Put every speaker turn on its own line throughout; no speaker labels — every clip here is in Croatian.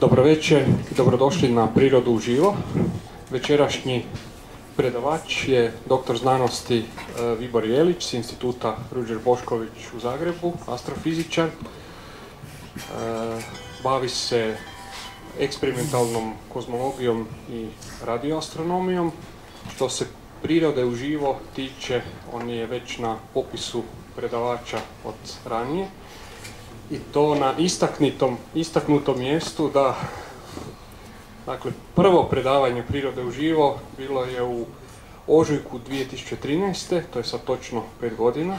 Dobro večer i dobrodošli na Prirodu uživo. Večerašnji predavač je doktor znanosti e, Vibor Jelić s instituta Ruđer Bošković u Zagrebu, astrofizičar. E, bavi se eksperimentalnom kozmologijom i radioastronomijom. Što se prirode uživo tiče, on je već na popisu predavača od ranije i to na istaknutom, istaknutom mjestu da dakle prvo predavanje prirode uživo bilo je u ožujku 2013. to je sad točno pet godina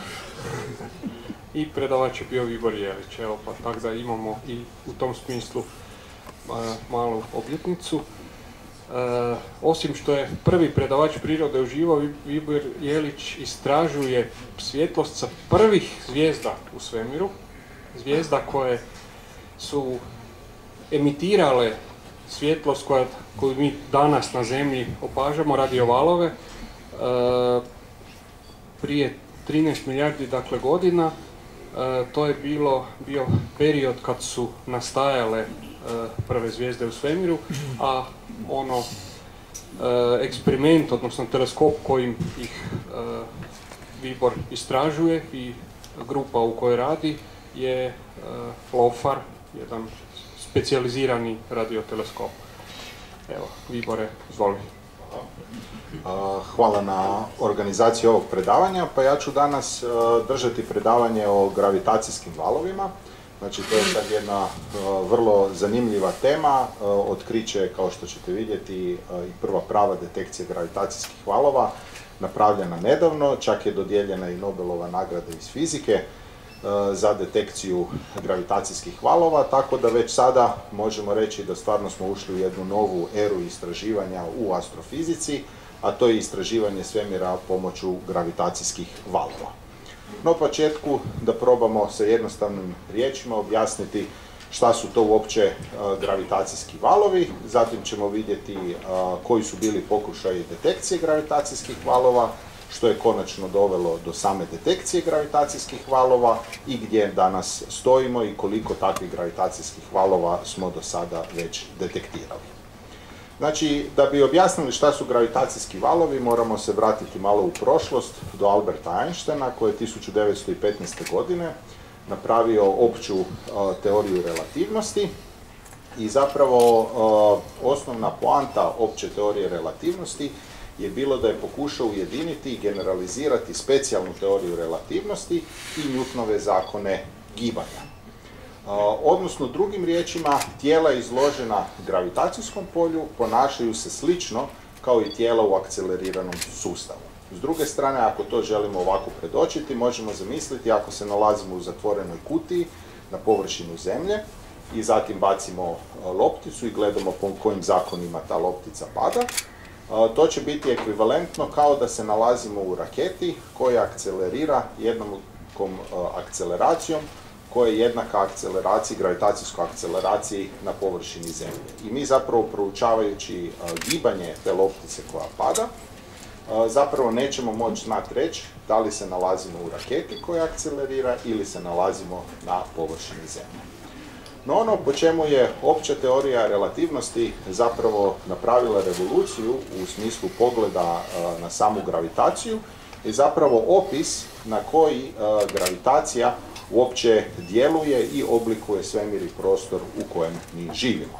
i predavač je bio Vibor Jelić, evo pa tako da imamo i u tom smislu malu obljetnicu. E, osim što je prvi predavač prirode uživo, Vibor Jelić istražuje svjetlost sa prvih zvijezda u svemiru, zvijezda koje su emitirale svjetlost koja, koju mi danas na zemlji opažamo, radiovalove, e, prije 13 milijardi dakle, godina, e, to je bilo, bio period kad su nastajale e, prve zvijezde u svemiru, a ono eksperiment, odnosno teleskop kojim ih Vibor istražuje i grupa u kojoj radi, je LOFAR, jedan specijalizirani radioteleskop. Evo, Vibore, izvoli.
Hvala na organizaciji ovog predavanja. Pa ja ću danas držati predavanje o gravitacijskim valovima. Znači, to je sad jedna vrlo zanimljiva tema. Otkriće, kao što ćete vidjeti, i prva prava detekcija gravitacijskih valova napravljena nedavno, čak je dodijeljena i Nobelova nagrada iz fizike. E, za detekciju gravitacijskih valova, tako da već sada možemo reći da stvarno smo ušli u jednu novu eru istraživanja u astrofizici, a to je istraživanje svemira pomoću gravitacijskih valova. No početku da probamo sa jednostavnim riječima objasniti šta su to uopće e, gravitacijski valovi, zatim ćemo vidjeti e, koji su bili pokušaji detekcije gravitacijskih valova, što je konačno dovelo do same detekcije gravitacijskih valova i gdje danas stojimo i koliko takvih gravitacijskih valova smo do sada već detektirali. Znači, da bi objasnili šta su gravitacijski valovi, moramo se vratiti malo u prošlost do Alberta Einsteina, koji je 1915. godine napravio opću teoriju relativnosti i zapravo osnovna poanta opće teorije relativnosti je bilo da je pokušao ujediniti i generalizirati specijalnu teoriju relativnosti i Newtonove zakone gibanja. Odnosno, drugim riječima, tijela izložena gravitacijskom polju ponašaju se slično kao i tijela u akceleriranom sustavu. S druge strane, ako to želimo ovako predočiti, možemo zamisliti ako se nalazimo u zatvorenoj kutiji na površinu zemlje i zatim bacimo lopticu i gledamo po kojim zakonima ta loptica pada, to će biti ekvivalentno kao da se nalazimo u raketi koja akcelerira jednom akceleracijom koja je jednaka akceleraciji, gravitacijskoj akceleraciji na površini Zemlje. I mi zapravo proučavajući gibanje te loptice koja pada, zapravo nećemo moći znati reći da li se nalazimo u raketi koja akcelerira ili se nalazimo na površini Zemlje. No ono po čemu je opća teorija relativnosti zapravo napravila revoluciju u smislu pogleda na samu gravitaciju je zapravo opis na koji gravitacija uopće djeluje i oblikuje svemir i prostor u kojem mi živimo.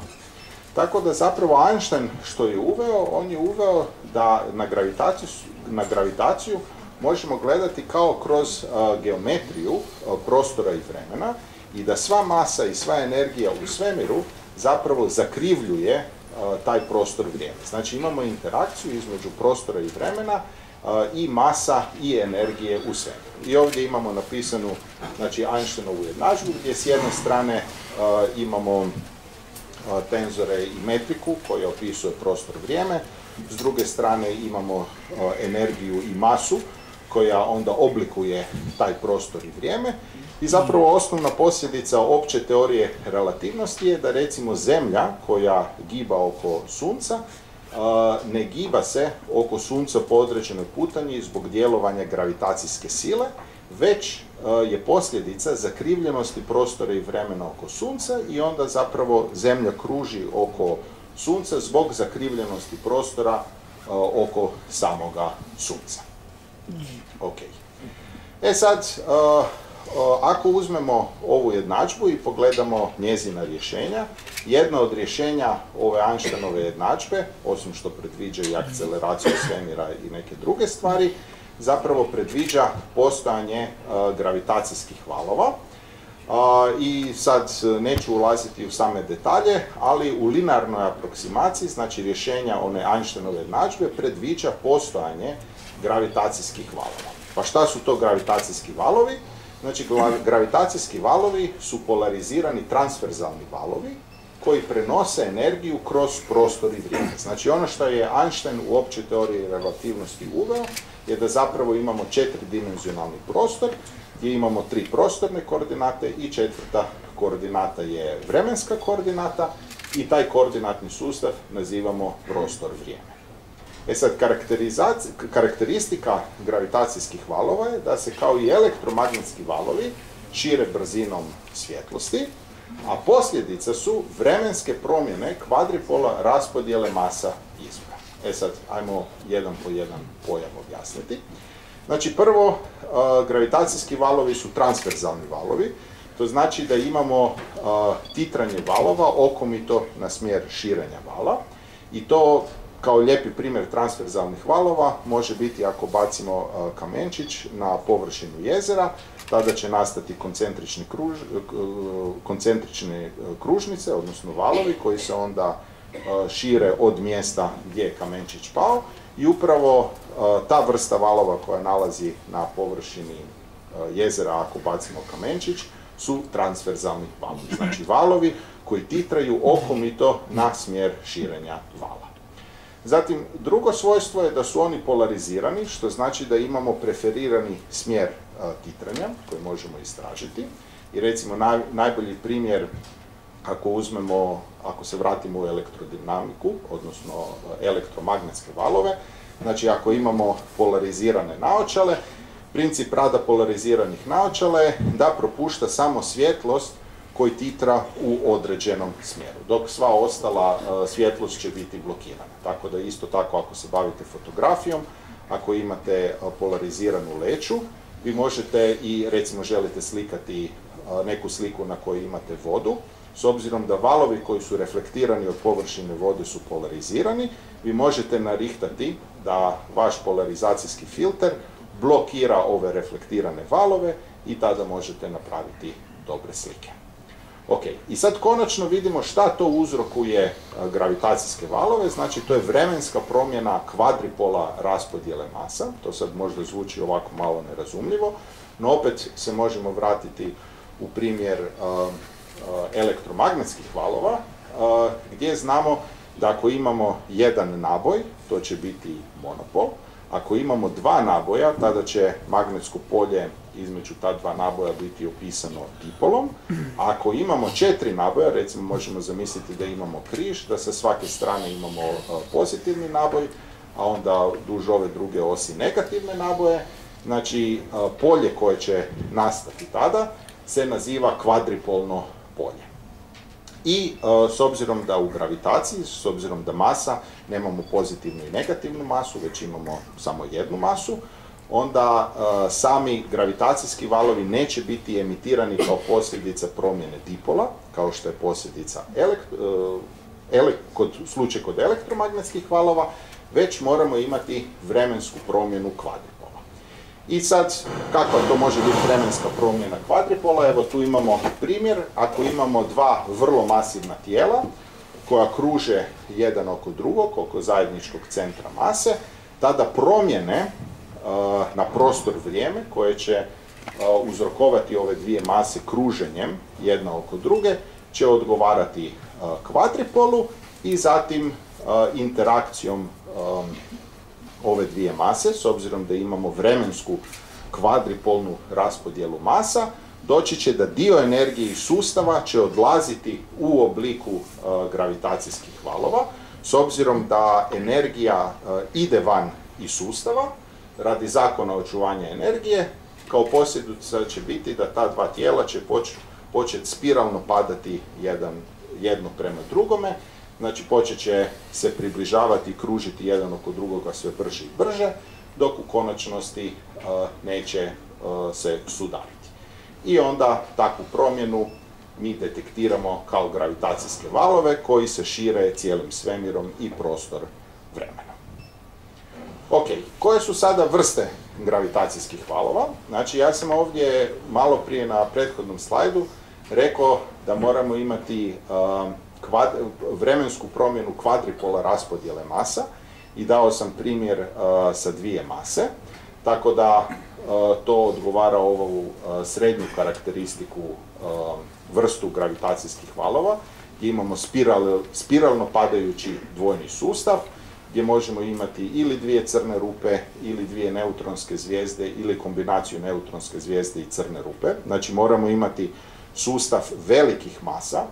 Tako da zapravo Einstein što je uveo, on je uveo da na gravitaciju, na gravitaciju možemo gledati kao kroz geometriju prostora i vremena i da sva masa i sva energija u svemiru zapravo zakrivljuje taj prostor vrijeme. Znači imamo interakciju između prostora i vremena i masa i energije u svemiru. I ovdje imamo napisanu znači Einsteinovu jednadžbu gdje s jedne strane imamo tenzore i metriku koja opisuje prostor vrijeme, s druge strane imamo energiju i masu koja onda oblikuje taj prostor i vrijeme i zapravo osnovna posljedica opće teorije relativnosti je da recimo Zemlja koja giba oko Sunca ne giba se oko Sunca po određenoj putanji zbog djelovanja gravitacijske sile, već je posljedica zakrivljenosti prostora i vremena oko sunca i onda zapravo zemlja kruži oko sunca zbog zakrivljenosti prostora oko samoga sunca. Ok. E sad, ako uzmemo ovu jednadžbu i pogledamo njezina rješenja, jedno od rješenja ove Einsteinove jednadžbe, osim što predviđa i akceleraciju svemira i neke druge stvari, zapravo predviđa postojanje gravitacijskih valova. I sad neću ulaziti u same detalje, ali u linarnoj aproksimaciji, znači rješenja one Einsteinove jednadžbe, predviđa postojanje gravitacijskih valova. Pa šta su to gravitacijski valovi? Znači, gravitacijski valovi su polarizirani transverzalni valovi koji prenose energiju kroz prostor i vrijeme. Znači, ono što je Einstein u općoj teoriji relativnosti uveo je da zapravo imamo četiri-dimenzionalni prostor gdje imamo tri prostorne koordinate i četvrta koordinata je vremenska koordinata i taj koordinatni sustav nazivamo prostor vrijeme. E sad, karakteristika gravitacijskih valova je da se kao i elektromagnetski valovi šire brzinom svjetlosti, a posljedica su vremenske promjene kvadripola raspodjele masa izvora. E sad, ajmo jedan po jedan pojam objasniti. Znači, prvo, gravitacijski valovi su transverzalni valovi, to znači da imamo titranje valova okomito na smjer širenja vala i to kao lijepi primjer transverzalnih valova može biti ako bacimo kamenčić na površinu jezera, tada će nastati koncentrične, koncentrične kružnice, odnosno valovi koji se onda šire od mjesta gdje je kamenčić pao i upravo ta vrsta valova koja nalazi na površini jezera ako bacimo kamenčić su transverzalni valovi. Znači valovi koji titraju okomito na smjer širenja vala. Zatim, drugo svojstvo je da su oni polarizirani, što znači da imamo preferirani smjer titranja koji možemo istražiti. I recimo najbolji primjer ako uzmemo, ako se vratimo u elektrodinamiku, odnosno elektromagnetske valove, znači ako imamo polarizirane naočale, princip rada polariziranih naočala je da propušta samo svjetlost koji titra u određenom smjeru, dok sva ostala e, svjetlost će biti blokirana. Tako da isto tako ako se bavite fotografijom, ako imate e, polariziranu leću, vi možete i recimo želite slikati e, neku sliku na kojoj imate vodu, s obzirom da valovi koji su reflektirani od površine vode su polarizirani, vi možete narihtati da vaš polarizacijski filter blokira ove reflektirane valove i tada možete napraviti dobre slike. Ok, i sad konačno vidimo šta to uzrokuje gravitacijske valove, znači to je vremenska promjena kvadripola raspodjele masa, to sad možda zvuči ovako malo nerazumljivo, no opet se možemo vratiti u primjer elektromagnetskih valova, gdje znamo da ako imamo jedan naboj, to će biti monopol, ako imamo dva naboja, tada će magnetsko polje između ta dva naboja biti opisano dipolom. Ako imamo četiri naboja, recimo možemo zamisliti da imamo križ, da sa svake strane imamo e, pozitivni naboj, a onda duž ove druge osi negativne naboje, znači e, polje koje će nastati tada se naziva kvadripolno polje. I e, s obzirom da u gravitaciji, s obzirom da masa, nemamo pozitivnu i negativnu masu, već imamo samo jednu masu, onda e, sami gravitacijski valovi neće biti emitirani kao posljedica promjene dipola, kao što je posljedica e, kod, slučaj kod elektromagnetskih valova, već moramo imati vremensku promjenu kvadripola. I sad, kakva to može biti vremenska promjena kvadripola? Evo tu imamo primjer, ako imamo dva vrlo masivna tijela, koja kruže jedan oko drugog, oko zajedničkog centra mase, tada promjene na prostor vrijeme koje će uzrokovati ove dvije mase kruženjem jedna oko druge će odgovarati kvadripolu i zatim interakcijom ove dvije mase, s obzirom da imamo vremensku kvadripolnu raspodjelu masa, doći će da dio energije iz sustava će odlaziti u obliku gravitacijskih valova, s obzirom da energija ide van iz sustava, radi zakona očuvanja energije kao posljedica će biti da ta dva tijela će početi spiralno padati jedno prema drugome, znači počet će se približavati i kružiti jedan oko drugoga sve brže i brže, dok u konačnosti neće se sudariti. I onda takvu promjenu mi detektiramo kao gravitacijske valove koji se šire cijelim svemirom i prostor vremena. Ok, koje su sada vrste gravitacijskih valova? Znači ja sam ovdje malo prije na prethodnom slajdu rekao da moramo imati vremensku promjenu kvadripola raspodjele masa i dao sam primjer sa dvije mase, tako da to odgovara ovu srednju karakteristiku vrstu gravitacijskih valova, gdje imamo spiralno padajući dvojni sustav, gdje možemo imati ili dvije crne rupe, ili dvije neutronske zvijezde, ili kombinaciju neutronske zvijezde i crne rupe. Znači moramo imati sustav velikih masa,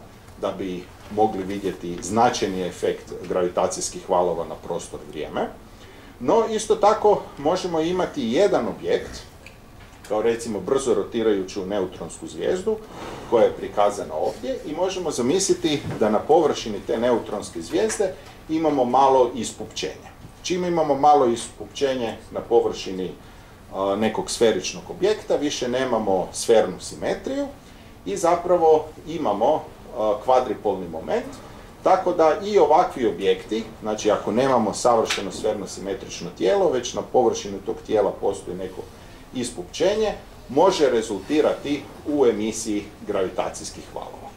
da bi mogli vidjeti značajni efekt gravitacijskih valova na prostor vrijeme. No, isto tako možemo imati jedan objekt, kao recimo brzo rotirajuću neutronsku zvijezdu, koja je prikazana ovdje i možemo zamisliti da na površini te neutronske zvijezde imamo malo ispupčenje. Čim imamo malo ispupčenje na površini nekog sferičnog objekta, više nemamo sfernu simetriju i zapravo imamo kvadripolni moment, tako da i ovakvi objekti, znači ako nemamo savršeno sferno simetrično tijelo, već na površini tog tijela postoji neko ispupčenje, može rezultirati u emisiji gravitacijskih valova.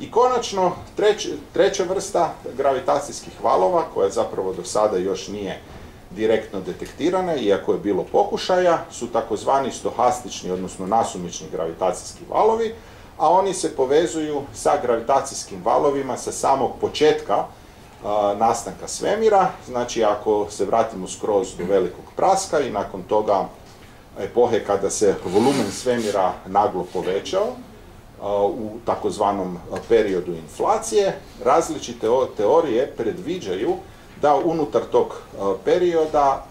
I konačno, treća vrsta gravitacijskih valova, koja zapravo do sada još nije direktno detektirana, iako je bilo pokušaja, su takozvani stohastični, odnosno nasumični gravitacijski valovi, a oni se povezuju sa gravitacijskim valovima sa samog početka nastanka svemira. Znači, ako se vratimo skroz do velikog praska i nakon toga epohe kada se volumen svemira naglo povećao, u takozvanom periodu inflacije, različite teorije predviđaju da unutar tog perioda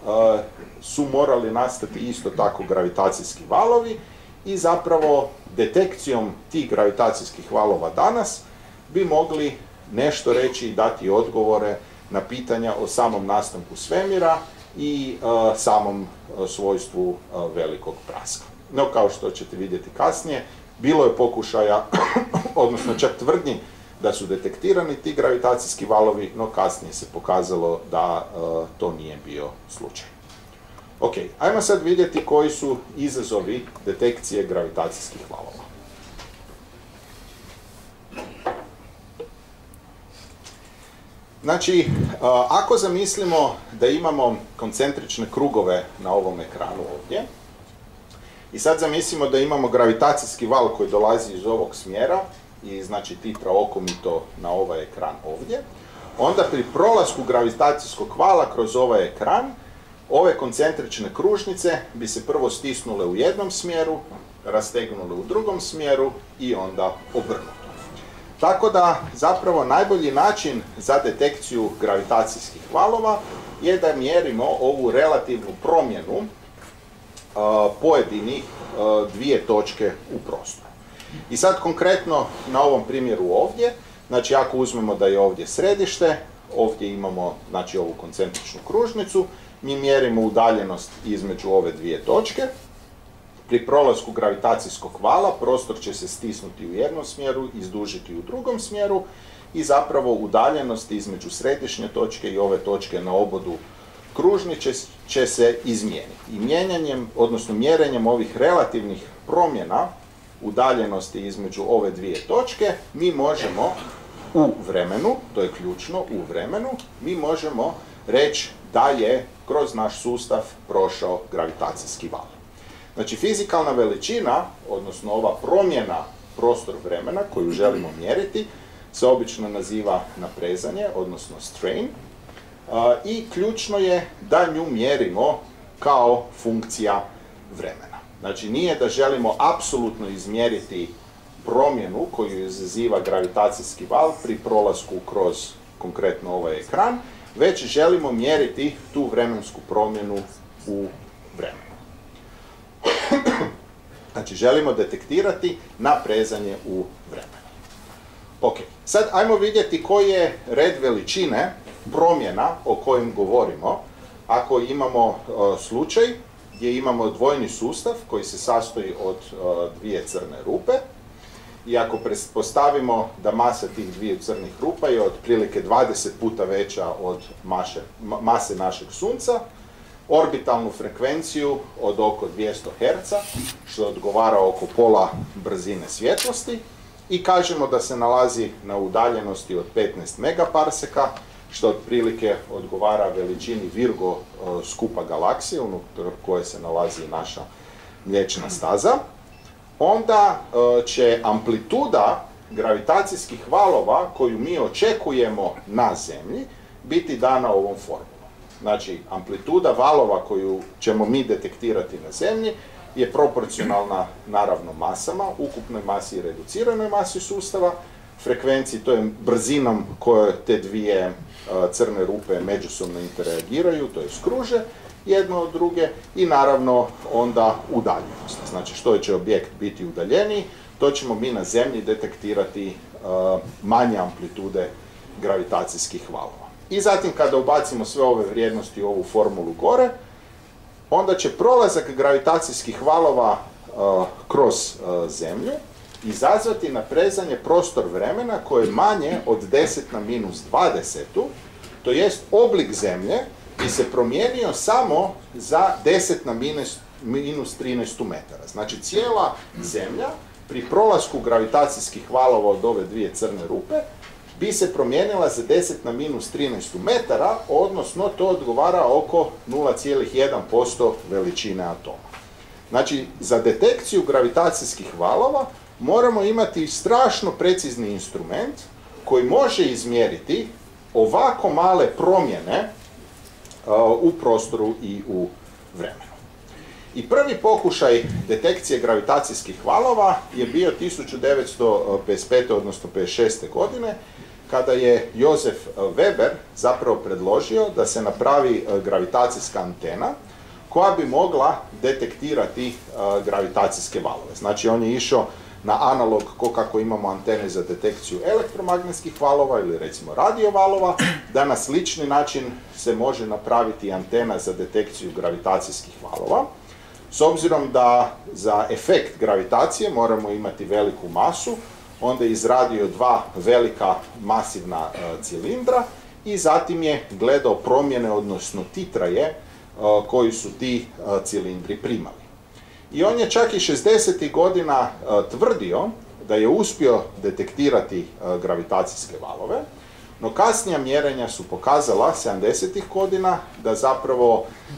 su morali nastati isto tako gravitacijski valovi i zapravo detekcijom tih gravitacijskih valova danas bi mogli nešto reći i dati odgovore na pitanja o samom nastanku svemira i e, samom e, svojstvu e, velikog praska. No, kao što ćete vidjeti kasnije, bilo je pokušaja, odnosno čak tvrdnji, da su detektirani ti gravitacijski valovi, no kasnije se pokazalo da to nije bio slučaj. Ok, ajmo sad vidjeti koji su izazovi detekcije gravitacijskih valova. Znači, ako zamislimo da imamo koncentrične krugove na ovom ekranu ovdje, i sad zamislimo da imamo gravitacijski val koji dolazi iz ovog smjera i znači titra okomito na ovaj ekran ovdje, onda pri prolasku gravitacijskog vala kroz ovaj ekran Ove koncentrične kružnice bi se prvo stisnule u jednom smjeru, rastegnule u drugom smjeru i onda obrnuto. Tako da zapravo najbolji način za detekciju gravitacijskih valova je da mjerimo ovu relativnu promjenu pojedinih dvije točke u prostoru. I sad konkretno na ovom primjeru ovdje, znači ako uzmemo da je ovdje središte, ovdje imamo znači, ovu koncentričnu kružnicu, mi mjerimo udaljenost između ove dvije točke. Pri prolasku gravitacijskog vala prostor će se stisnuti u jednom smjeru, izdužiti u drugom smjeru i zapravo udaljenost između središnje točke i ove točke na obodu kružni će, se izmijeniti. I mijenjanjem, odnosno mjerenjem ovih relativnih promjena udaljenosti između ove dvije točke, mi možemo u vremenu, to je ključno, u vremenu, mi možemo reći da je kroz naš sustav prošao gravitacijski val. Znači fizikalna veličina, odnosno ova promjena prostor vremena koju želimo mjeriti, se obično naziva naprezanje, odnosno strain, i ključno je da nju mjerimo kao funkcija vremena. Znači nije da želimo apsolutno izmjeriti promjenu koju izaziva gravitacijski val pri prolasku kroz konkretno ovaj ekran, već želimo mjeriti tu vremensku promjenu u vremenu. Znači želimo detektirati naprezanje u vremenu. Ok, sad ajmo vidjeti koji je red veličine promjena o kojim govorimo ako imamo e, slučaj gdje imamo dvojni sustav koji se sastoji od e, dvije crne rupe i ako postavimo da masa tih dvije crnih rupa je otprilike 20 puta veća od mase našeg sunca, orbitalnu frekvenciju od oko 200 Hz, što odgovara oko pola brzine svjetlosti, i kažemo da se nalazi na udaljenosti od 15 megaparseka, što otprilike odgovara veličini Virgo e, skupa galaksije, unutar koje se nalazi naša mliječna staza, onda e, će amplituda gravitacijskih valova koju mi očekujemo na Zemlji biti dana ovom formulom. Znači, amplituda valova koju ćemo mi detektirati na Zemlji je proporcionalna naravno masama, ukupnoj masi i reduciranoj masi sustava, frekvenciji, to je brzinom koje te dvije e, crne rupe međusobno interagiraju, to je skruže jedno od druge i naravno onda udaljenost. Znači što će objekt biti udaljeniji, to ćemo mi na zemlji detektirati e, manje amplitude gravitacijskih valova. I zatim kada ubacimo sve ove vrijednosti u ovu formulu gore, onda će prolazak gravitacijskih valova e, kroz zemlju izazvati naprezanje prostor vremena koje je manje od 10 na minus 20, to jest oblik zemlje bi se promijenio samo za 10 na minus, minus 13 metara. Znači cijela zemlja pri prolasku gravitacijskih valova od ove dvije crne rupe bi se promijenila za 10 na minus 13 metara, odnosno to odgovara oko 0,1% veličine atoma. Znači, za detekciju gravitacijskih valova moramo imati strašno precizni instrument koji može izmjeriti ovako male promjene u prostoru i u vremenu. I prvi pokušaj detekcije gravitacijskih valova je bio 1955. odnosno 56. godine kada je Josef Weber zapravo predložio da se napravi gravitacijska antena koja bi mogla detektirati gravitacijske valove. Znači on je išao na analog ko kako imamo antene za detekciju elektromagnetskih valova ili recimo radiovalova, da na slični način se može napraviti antena za detekciju gravitacijskih valova. S obzirom da za efekt gravitacije moramo imati veliku masu, onda je izradio dva velika masivna e, cilindra i zatim je gledao promjene, odnosno titraje e, koji su ti e, cilindri primali. I on je čak i 60. godina e, tvrdio da je uspio detektirati e, gravitacijske valove, no kasnija mjerenja su pokazala 70. godina da zapravo e,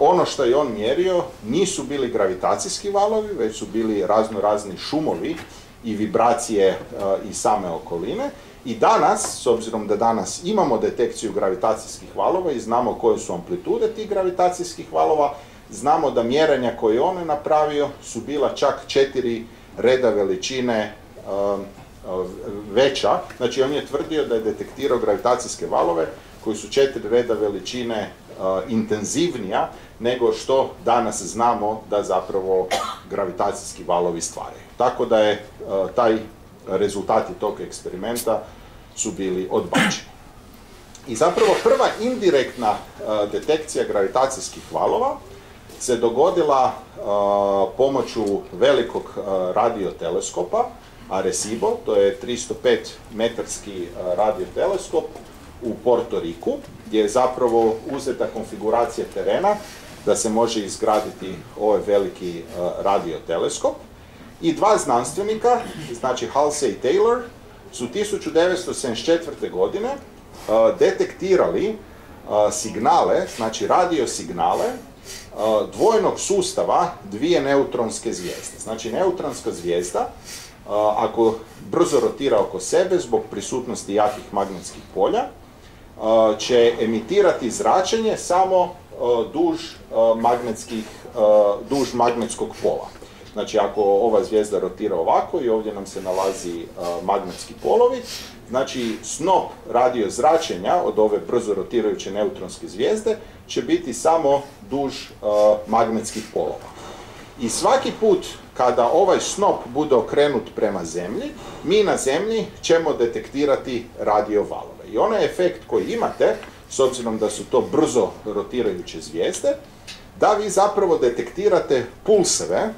ono što je on mjerio nisu bili gravitacijski valovi, već su bili razno razni šumovi i vibracije i same okoline. I danas, s obzirom da danas imamo detekciju gravitacijskih valova i znamo koje su amplitude tih gravitacijskih valova, Znamo da mjerenja koje on je napravio su bila čak četiri reda veličine um, uh, veća. Znači on je tvrdio da je detektirao gravitacijske valove koji su četiri reda veličine uh, intenzivnija nego što danas znamo da zapravo gravitacijski valovi stvaraju. Tako da je uh, taj rezultati tog eksperimenta su bili odbačeni. I zapravo prva indirektna detekcija gravitacijskih valova se dogodila pomoću velikog radioteleskopa, Arecibo, to je 305 metarski radioteleskop u Porto Riku, gdje je zapravo uzeta konfiguracija terena da se može izgraditi ovaj veliki radioteleskop. I dva znanstvenika, znači Halsey i Taylor, su 1974. godine detektirali signale, znači radiosignale dvojnog sustava dvije neutronske zvijezde. Znači neutronska zvijezda, ako brzo rotira oko sebe zbog prisutnosti jakih magnetskih polja, će emitirati zračenje samo duž, magnetskih, duž magnetskog pola. Znači ako ova zvijezda rotira ovako i ovdje nam se nalazi magnetski polovi, znači snop radio zračenja od ove brzo rotirajuće neutronske zvijezde će biti samo duž uh, magnetskih polova. I svaki put kada ovaj snop bude okrenut prema zemlji, mi na zemlji ćemo detektirati radio valove. I onaj efekt koji imate, s obzirom da su to brzo rotirajuće zvijezde, da vi zapravo detektirate pulseve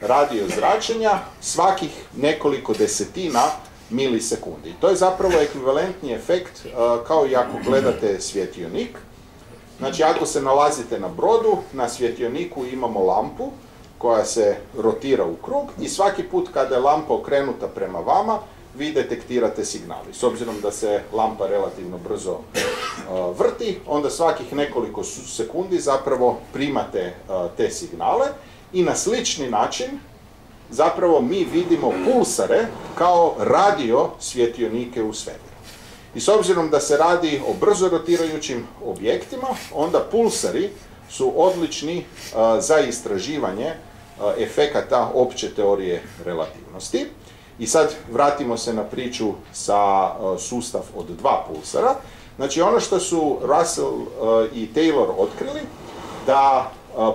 radio zračenja svakih nekoliko desetina milisekundi. To je zapravo ekvivalentni efekt kao i ako gledate svjetionik. Znači ako se nalazite na brodu, na svjetioniku imamo lampu koja se rotira u krug i svaki put kada je lampa okrenuta prema vama, vi detektirate signali. S obzirom da se lampa relativno brzo vrti, onda svakih nekoliko sekundi zapravo primate te signale i na slični način zapravo mi vidimo pulsare kao radio svjetionike u svemiru. I s obzirom da se radi o brzo rotirajućim objektima, onda pulsari su odlični za istraživanje efekata opće teorije relativnosti. I sad vratimo se na priču sa sustav od dva pulsara. Znači ono što su Russell i Taylor otkrili, da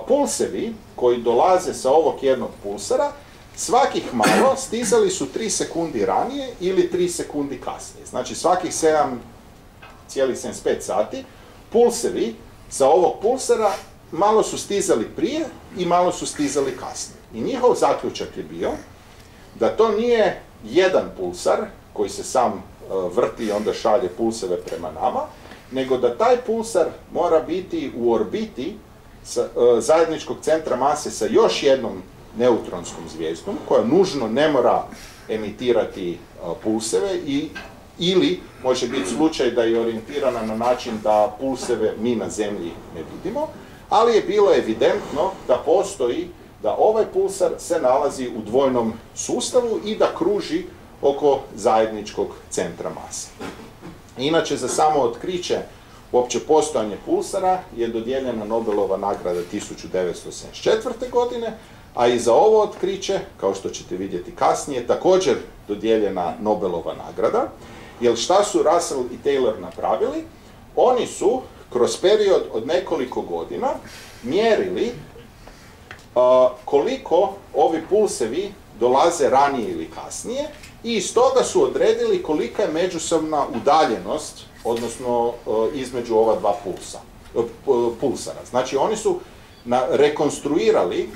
pulsevi koji dolaze sa ovog jednog pulsara, svakih malo stizali su 3 sekundi ranije ili 3 sekundi kasnije. Znači svakih 7,75 sati pulsevi sa ovog pulsara malo su stizali prije i malo su stizali kasnije. I njihov zaključak je bio da to nije jedan pulsar koji se sam vrti i onda šalje pulseve prema nama, nego da taj pulsar mora biti u orbiti zajedničkog centra mase sa još jednom neutronskom zvijezdom, koja nužno ne mora emitirati pulseve i ili može biti slučaj da je orijentirana na način da pulseve mi na zemlji ne vidimo, ali je bilo evidentno da postoji da ovaj pulsar se nalazi u dvojnom sustavu i da kruži oko zajedničkog centra mase. Inače, za samo otkriće uopće postojanje pulsara je dodijeljena Nobelova nagrada 1974. godine, a i za ovo otkriće, kao što ćete vidjeti kasnije, također dodijeljena Nobelova nagrada, jer šta su Russell i Taylor napravili? Oni su kroz period od nekoliko godina mjerili koliko ovi pulsevi dolaze ranije ili kasnije i iz toga su odredili kolika je međusobna udaljenost, odnosno između ova dva pulsa, pulsara. Znači oni su rekonstruirali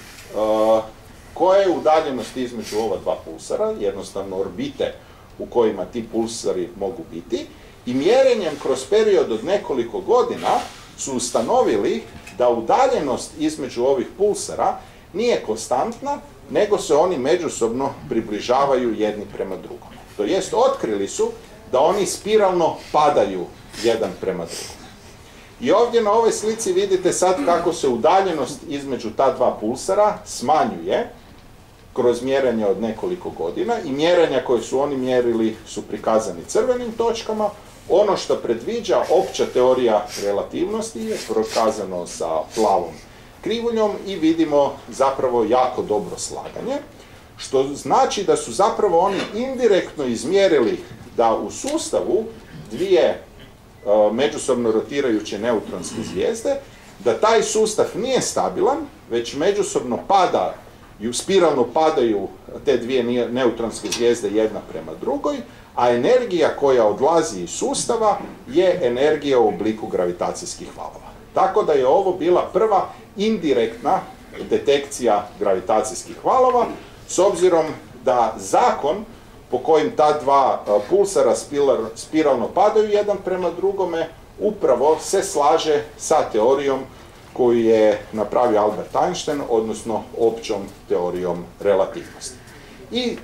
koja je udaljenost između ova dva pulsara, jednostavno orbite u kojima ti pulsari mogu biti, i mjerenjem kroz period od nekoliko godina su ustanovili da udaljenost između ovih pulsara nije konstantna, nego se oni međusobno približavaju jedni prema drugom. To jest, otkrili su da oni spiralno padaju jedan prema drugom. I ovdje na ovoj slici vidite sad kako se udaljenost između ta dva pulsara smanjuje kroz mjerenje od nekoliko godina i mjerenja koje su oni mjerili su prikazani crvenim točkama. Ono što predviđa opća teorija relativnosti je prokazano sa plavom krivuljom i vidimo zapravo jako dobro slaganje, što znači da su zapravo oni indirektno izmjerili da u sustavu dvije međusobno rotirajuće neutronske zvijezde, da taj sustav nije stabilan, već međusobno pada i spiralno padaju te dvije neutronske zvijezde jedna prema drugoj, a energija koja odlazi iz sustava je energija u obliku gravitacijskih valova. Tako da je ovo bila prva indirektna detekcija gravitacijskih valova, s obzirom da zakon po kojim ta dva pulsara spiralno padaju jedan prema drugome, upravo se slaže sa teorijom koju je napravio Albert Einstein, odnosno općom teorijom relativnosti. I e,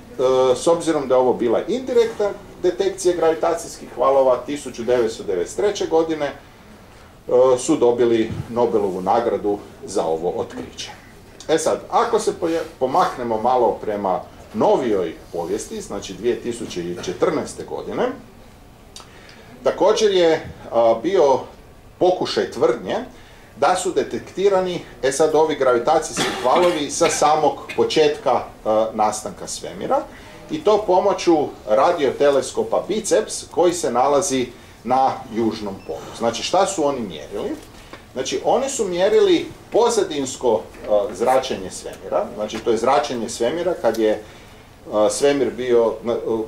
s obzirom da je ovo bila indirektna detekcija gravitacijskih valova, 1993. godine e, su dobili Nobelovu nagradu za ovo otkriće. E sad, ako se pomaknemo malo prema novijoj povijesti, znači 2014. godine, također je bio pokušaj tvrdnje da su detektirani, e sad ovi gravitacijski valovi sa samog početka nastanka svemira i to pomoću radioteleskopa Biceps koji se nalazi na južnom polu. Znači šta su oni mjerili? Znači, oni su mjerili pozadinsko zračenje svemira, znači to je zračenje svemira kad je svemir bio,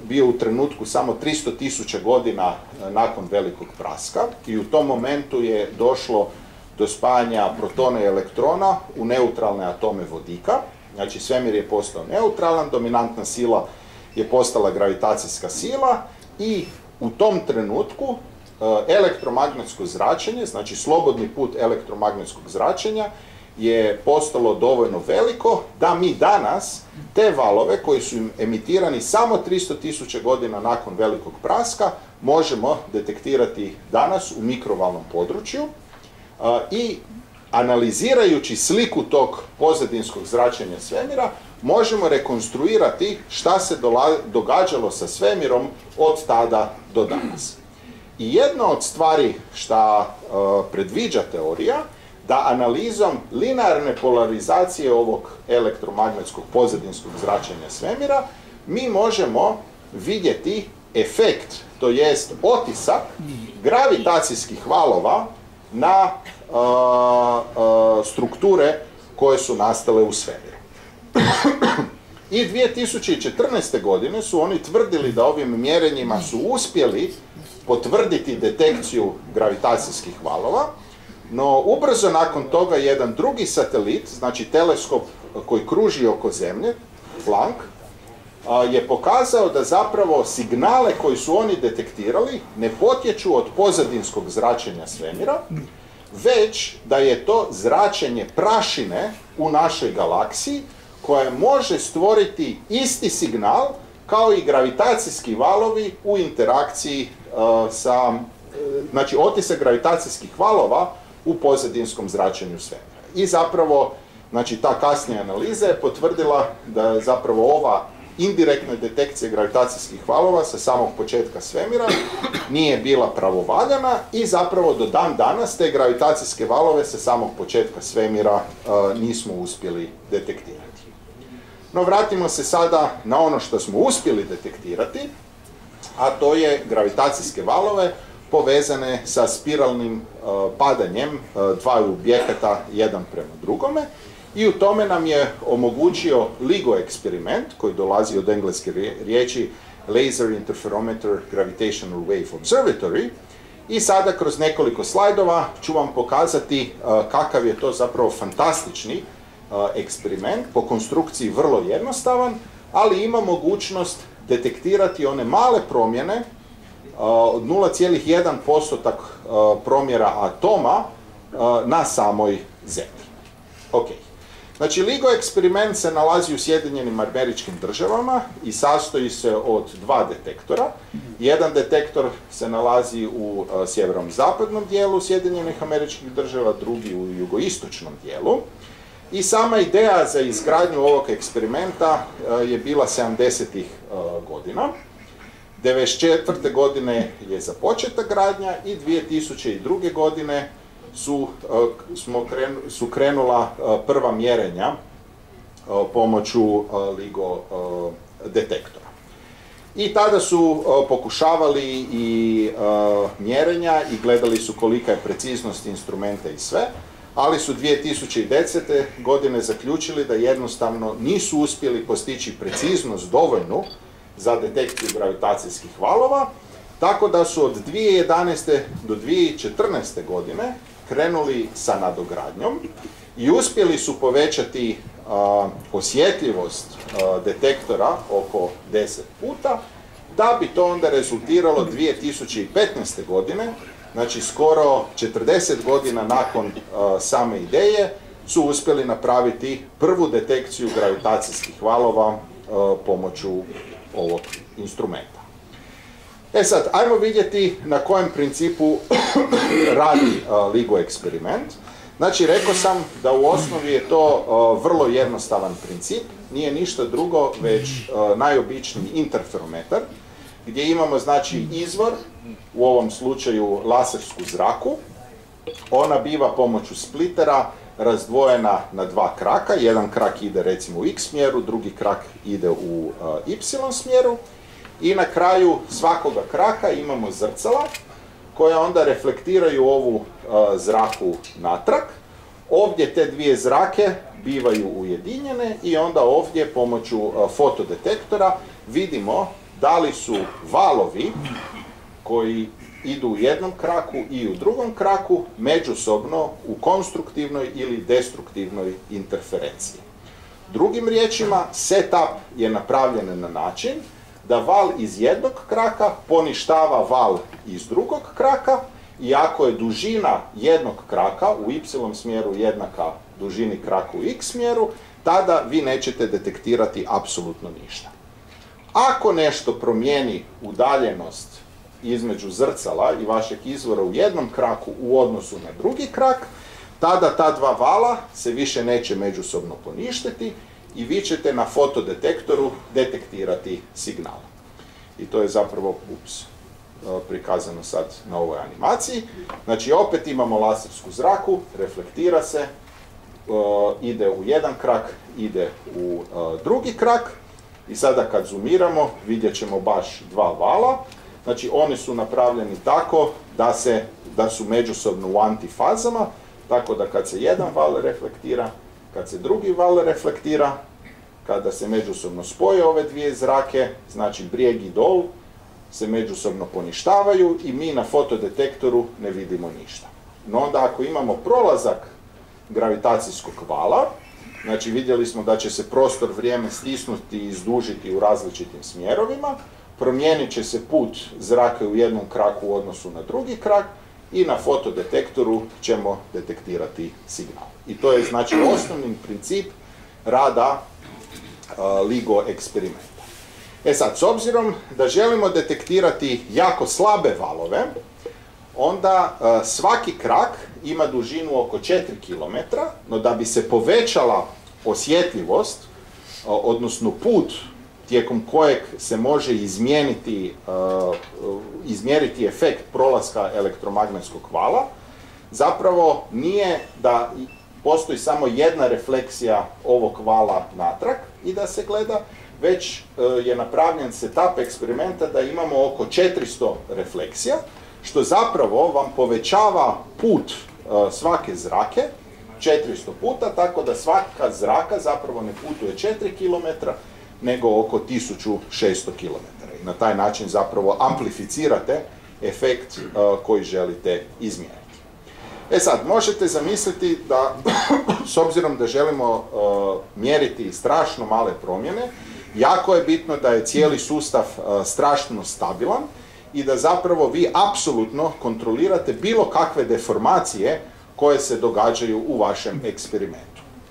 bio u trenutku samo 300 tisuća godina nakon velikog praska i u tom momentu je došlo do spajanja protona i elektrona u neutralne atome vodika. Znači svemir je postao neutralan, dominantna sila je postala gravitacijska sila i u tom trenutku elektromagnetsko zračenje, znači slobodni put elektromagnetskog zračenja je postalo dovoljno veliko da mi danas te valove koji su emitirani samo 300.000 godina nakon velikog praska možemo detektirati danas u mikrovalnom području i analizirajući sliku tog pozadinskog zračenja svemira možemo rekonstruirati šta se događalo sa svemirom od tada do danas. I jedna od stvari šta predviđa teorija da analizom linearne polarizacije ovog elektromagnetskog pozadinskog zračenja svemira mi možemo vidjeti efekt, to jest otisak gravitacijskih valova na strukture koje su nastale u svemiru. I 2014. godine su oni tvrdili da ovim mjerenjima su uspjeli potvrditi detekciju gravitacijskih valova, no ubrzo nakon toga jedan drugi satelit, znači teleskop koji kruži oko Zemlje, Planck, je pokazao da zapravo signale koji su oni detektirali ne potječu od pozadinskog zračenja svemira, već da je to zračenje prašine u našoj galaksiji koja može stvoriti isti signal kao i gravitacijski valovi u interakciji sa, znači otisak gravitacijskih valova u pozadinskom zračenju svemira. I zapravo, znači ta kasnija analiza je potvrdila da zapravo ova indirektna detekcija gravitacijskih valova sa samog početka svemira nije bila pravovaljana i zapravo do dan danas te gravitacijske valove sa samog početka svemira nismo uspjeli detektirati. No vratimo se sada na ono što smo uspjeli detektirati, a to je gravitacijske valove povezane sa spiralnim padanjem dvaju objekata jedan prema drugome. I u tome nam je omogućio LIGO eksperiment koji dolazi od engleske riječi Laser Interferometer Gravitational Wave Observatory. I sada kroz nekoliko slajdova ću vam pokazati kakav je to zapravo fantastični eksperiment, po konstrukciji vrlo jednostavan, ali ima mogućnost detektirati one male promjene od 0,1% promjera atoma na samoj zemlji. Ok. Znači, LIGO eksperiment se nalazi u Sjedinjenim američkim državama i sastoji se od dva detektora. Jedan detektor se nalazi u sjeverom zapadnom dijelu Sjedinjenih američkih država, drugi u jugoistočnom dijelu. I sama ideja za izgradnju ovog eksperimenta je bila 70. godina. 1994. godine je započeta gradnja i 2002. godine su, smo su krenula prva mjerenja pomoću LIGO detektora. I tada su pokušavali i mjerenja i gledali su kolika je preciznost instrumenta i sve, ali su 2010. godine zaključili da jednostavno nisu uspjeli postići preciznost dovoljnu za detekciju gravitacijskih valova, tako da su od 2011. do 2014. godine krenuli sa nadogradnjom i uspjeli su povećati osjetljivost detektora oko 10 puta, da bi to onda rezultiralo 2015. godine, znači skoro 40 godina nakon same ideje, su uspjeli napraviti prvu detekciju gravitacijskih valova pomoću ovog instrumenta. E sad, ajmo vidjeti na kojem principu radi LIGO eksperiment. Znači, rekao sam da u osnovi je to vrlo jednostavan princip, nije ništa drugo, već najobičniji interferometar, gdje imamo znači izvor, u ovom slučaju lasersku zraku, ona biva pomoću splitera razdvojena na dva kraka, jedan krak ide recimo u x smjeru, drugi krak ide u y smjeru i na kraju svakoga kraka imamo zrcala koja onda reflektiraju ovu zraku natrag. Ovdje te dvije zrake bivaju ujedinjene i onda ovdje pomoću fotodetektora vidimo da li su valovi koji idu u jednom kraku i u drugom kraku međusobno u konstruktivnoj ili destruktivnoj interferenciji. Drugim riječima, setup je napravljen na način da val iz jednog kraka poništava val iz drugog kraka i ako je dužina jednog kraka u y smjeru jednaka dužini kraka u x smjeru, tada vi nećete detektirati apsolutno ništa. Ako nešto promijeni udaljenost između zrcala i vašeg izvora u jednom kraku u odnosu na drugi krak, tada ta dva vala se više neće međusobno poništiti i vi ćete na fotodetektoru detektirati signal. I to je zapravo, ups, e, prikazano sad na ovoj animaciji. Znači opet imamo lasersku zraku, reflektira se, e, ide u jedan krak, ide u e, drugi krak i sada kad zoomiramo vidjet ćemo baš dva vala. Znači oni su napravljeni tako da, se, da su međusobno u antifazama, tako da kad se jedan val reflektira, kad se drugi val reflektira, kada se međusobno spoje ove dvije zrake, znači brijeg i dol, se međusobno poništavaju i mi na fotodetektoru ne vidimo ništa. No onda ako imamo prolazak gravitacijskog vala, znači vidjeli smo da će se prostor vrijeme stisnuti i izdužiti u različitim smjerovima, promijenit će se put zraka u jednom kraku u odnosu na drugi krak i na fotodetektoru ćemo detektirati signal. I to je znači osnovni princip rada LIGO eksperimenta. E sad, s obzirom da želimo detektirati jako slabe valove, onda svaki krak ima dužinu oko 4 km, no da bi se povećala osjetljivost, odnosno put tijekom kojeg se može izmijeniti, izmjeriti efekt prolaska elektromagnetskog vala, zapravo nije da postoji samo jedna refleksija ovog vala natrag i da se gleda, već e, je napravljen setup eksperimenta da imamo oko 400 refleksija, što zapravo vam povećava put e, svake zrake 400 puta, tako da svaka zraka zapravo ne putuje 4 km, nego oko 1600 km. I na taj način zapravo amplificirate efekt e, koji želite izmjeriti. E sad, možete zamisliti da, s obzirom da želimo uh, mjeriti strašno male promjene, jako je bitno da je cijeli sustav uh, strašno stabilan i da zapravo vi apsolutno kontrolirate bilo kakve deformacije koje se događaju u vašem eksperimentu.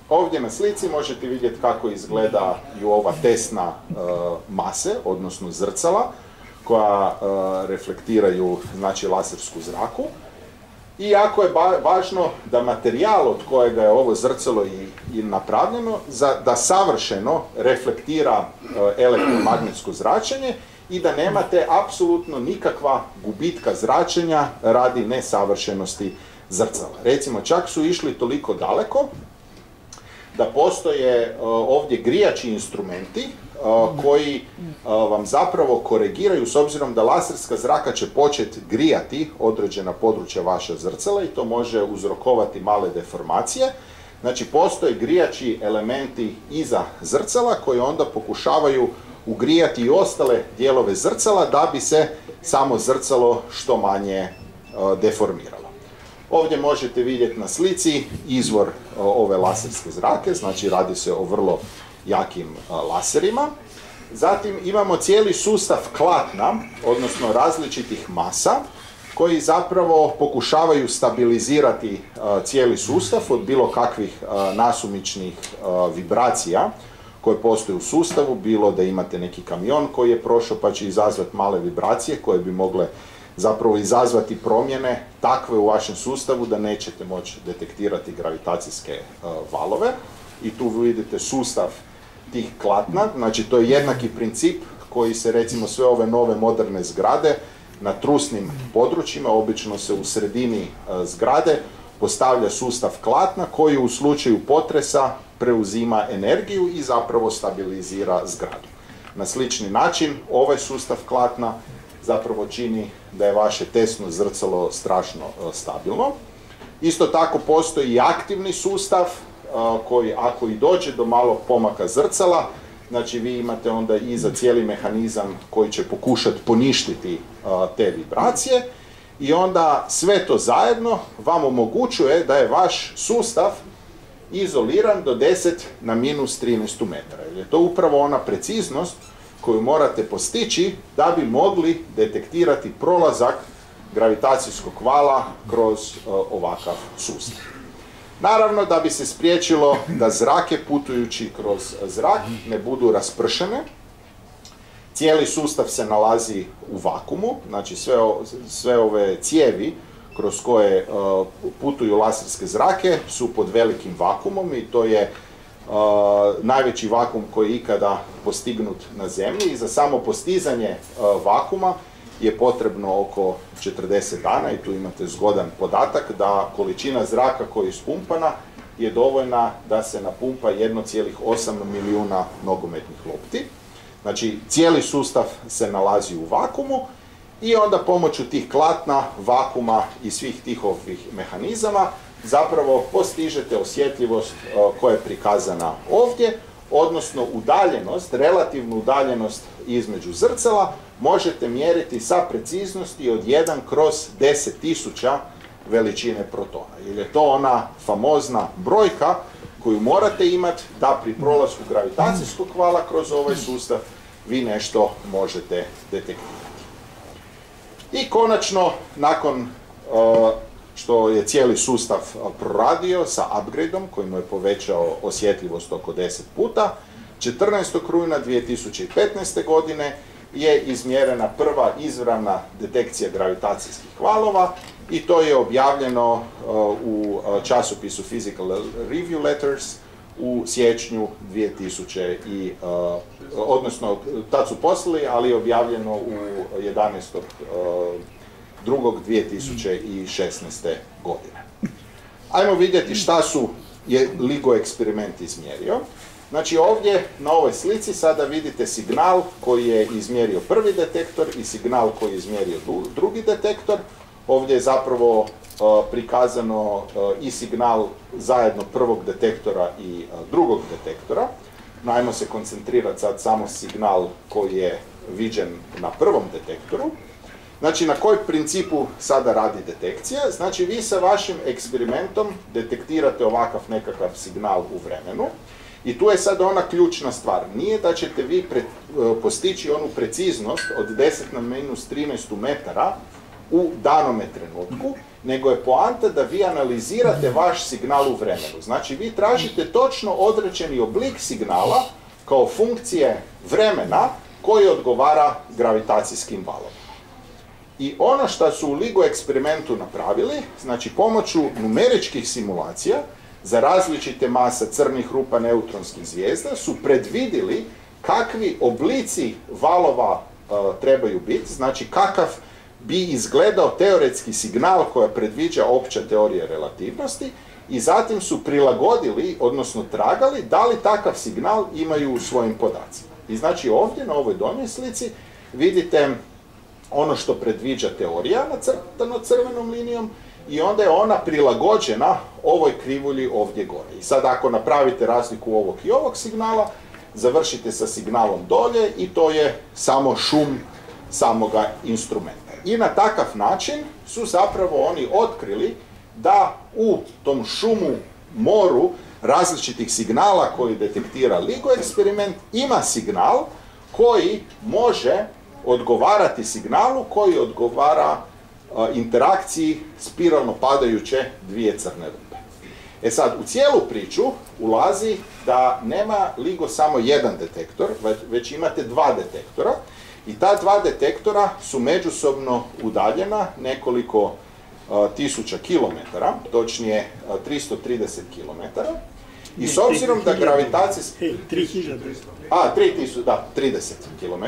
Ovdje na slici možete vidjeti kako izgleda i ova tesna uh, mase, odnosno zrcala, koja reflektiraju znači, lasersku zraku. I jako je važno da materijal od kojega je ovo zrcalo i, napravljeno, da savršeno reflektira e, elektromagnetsko zračenje i da nemate apsolutno nikakva gubitka zračenja radi nesavršenosti zrcala. Recimo, čak su išli toliko daleko da postoje e, ovdje grijači instrumenti koji vam zapravo korigiraju s obzirom da laserska zraka će početi grijati određena područja vaša zrcala i to može uzrokovati male deformacije. Znači postoje grijači elementi iza zrcala koji onda pokušavaju ugrijati i ostale dijelove zrcala da bi se samo zrcalo što manje deformiralo. Ovdje možete vidjeti na slici izvor ove laserske zrake, znači radi se o vrlo jakim laserima. Zatim imamo cijeli sustav klatna, odnosno različitih masa, koji zapravo pokušavaju stabilizirati cijeli sustav od bilo kakvih nasumičnih vibracija koje postoje u sustavu, bilo da imate neki kamion koji je prošao pa će izazvati male vibracije koje bi mogle zapravo izazvati promjene takve u vašem sustavu da nećete moći detektirati gravitacijske valove. I tu vidite sustav tih klatna, znači to je jednaki princip koji se recimo sve ove nove moderne zgrade na trusnim područjima, obično se u sredini e, zgrade postavlja sustav klatna koji u slučaju potresa preuzima energiju i zapravo stabilizira zgradu. Na slični način ovaj sustav klatna zapravo čini da je vaše tesno zrcalo strašno stabilno. Isto tako postoji i aktivni sustav koji ako i dođe do malog pomaka zrcala, znači vi imate onda i za cijeli mehanizam koji će pokušati poništiti te vibracije i onda sve to zajedno vam omogućuje da je vaš sustav izoliran do 10 na minus 13 metara. Je to upravo ona preciznost koju morate postići da bi mogli detektirati prolazak gravitacijskog vala kroz ovakav sustav. Naravno da bi se spriječilo da zrake putujući kroz zrak ne budu raspršene, cijeli sustav se nalazi u vakumu, znači sve, sve ove cijevi kroz koje uh, putuju laserske zrake su pod velikim vakumom i to je najveći vakum koji je ikada postignut na zemlji i za samo postizanje vakuma je potrebno oko 40 dana i tu imate zgodan podatak da količina zraka koja je ispumpana je dovoljna da se napumpa 1,8 milijuna nogometnih lopti. Znači, cijeli sustav se nalazi u vakumu i onda pomoću tih klatna, vakuma i svih tih ovih mehanizama zapravo postižete osjetljivost koja je prikazana ovdje, odnosno udaljenost, relativnu udaljenost između zrcala možete mjeriti sa preciznosti od 1 kroz 10.000 veličine protona. Jer je to ona famozna brojka koju morate imati da pri prolasku gravitacijskog vala kroz ovaj sustav vi nešto možete detektirati. I konačno, nakon uh, što je cijeli sustav proradio sa upgradeom koji mu je povećao osjetljivost oko 10 puta, 14. rujna 2015. godine je izmjerena prva izravna detekcija gravitacijskih valova i to je objavljeno u časopisu Physical Review Letters u siječnju 2000 i, odnosno tad su poslali, ali je objavljeno u 11. drugog 2016. godine. Ajmo vidjeti šta su je LIGO eksperiment izmjerio. Znači ovdje na ovoj slici sada vidite signal koji je izmjerio prvi detektor i signal koji je izmjerio drugi detektor. Ovdje je zapravo uh, prikazano uh, i signal zajedno prvog detektora i uh, drugog detektora. Najmo se koncentrirati sad samo signal koji je viđen na prvom detektoru. Znači, na koji principu sada radi detekcija? Znači, vi sa vašim eksperimentom detektirate ovakav nekakav signal u vremenu i tu je sad ona ključna stvar. Nije da ćete vi pre, postići onu preciznost od 10 na minus 13 metara u danome trenutku, nego je poanta da vi analizirate vaš signal u vremenu. Znači, vi tražite točno određeni oblik signala kao funkcije vremena koji odgovara gravitacijskim valom. I ono što su u LIGO eksperimentu napravili, znači pomoću numeričkih simulacija, za različite mase crnih rupa neutronskih zvijezda su predvidili kakvi oblici valova e, trebaju biti, znači kakav bi izgledao teoretski signal koja predviđa opća teorija relativnosti i zatim su prilagodili, odnosno tragali, da li takav signal imaju u svojim podacima. I znači ovdje na ovoj donjoj slici vidite ono što predviđa teorija nacrtano crvenom linijom i onda je ona prilagođena ovoj krivulji ovdje gore. I sad ako napravite razliku ovog i ovog signala, završite sa signalom dolje i to je samo šum samoga instrumenta. I na takav način su zapravo oni otkrili da u tom šumu, moru različitih signala koji detektira LIGO eksperiment ima signal koji može odgovarati signalu koji odgovara interakciji spiralno padajuće dvije crne rupe. E sad, u cijelu priču ulazi da nema LIGO samo jedan detektor, već imate dva detektora i ta dva detektora su međusobno udaljena nekoliko tisuća kilometara, točnije 330 kilometara, i s obzirom da gravitacijski...
3000.
A, 3000, da, 30 km.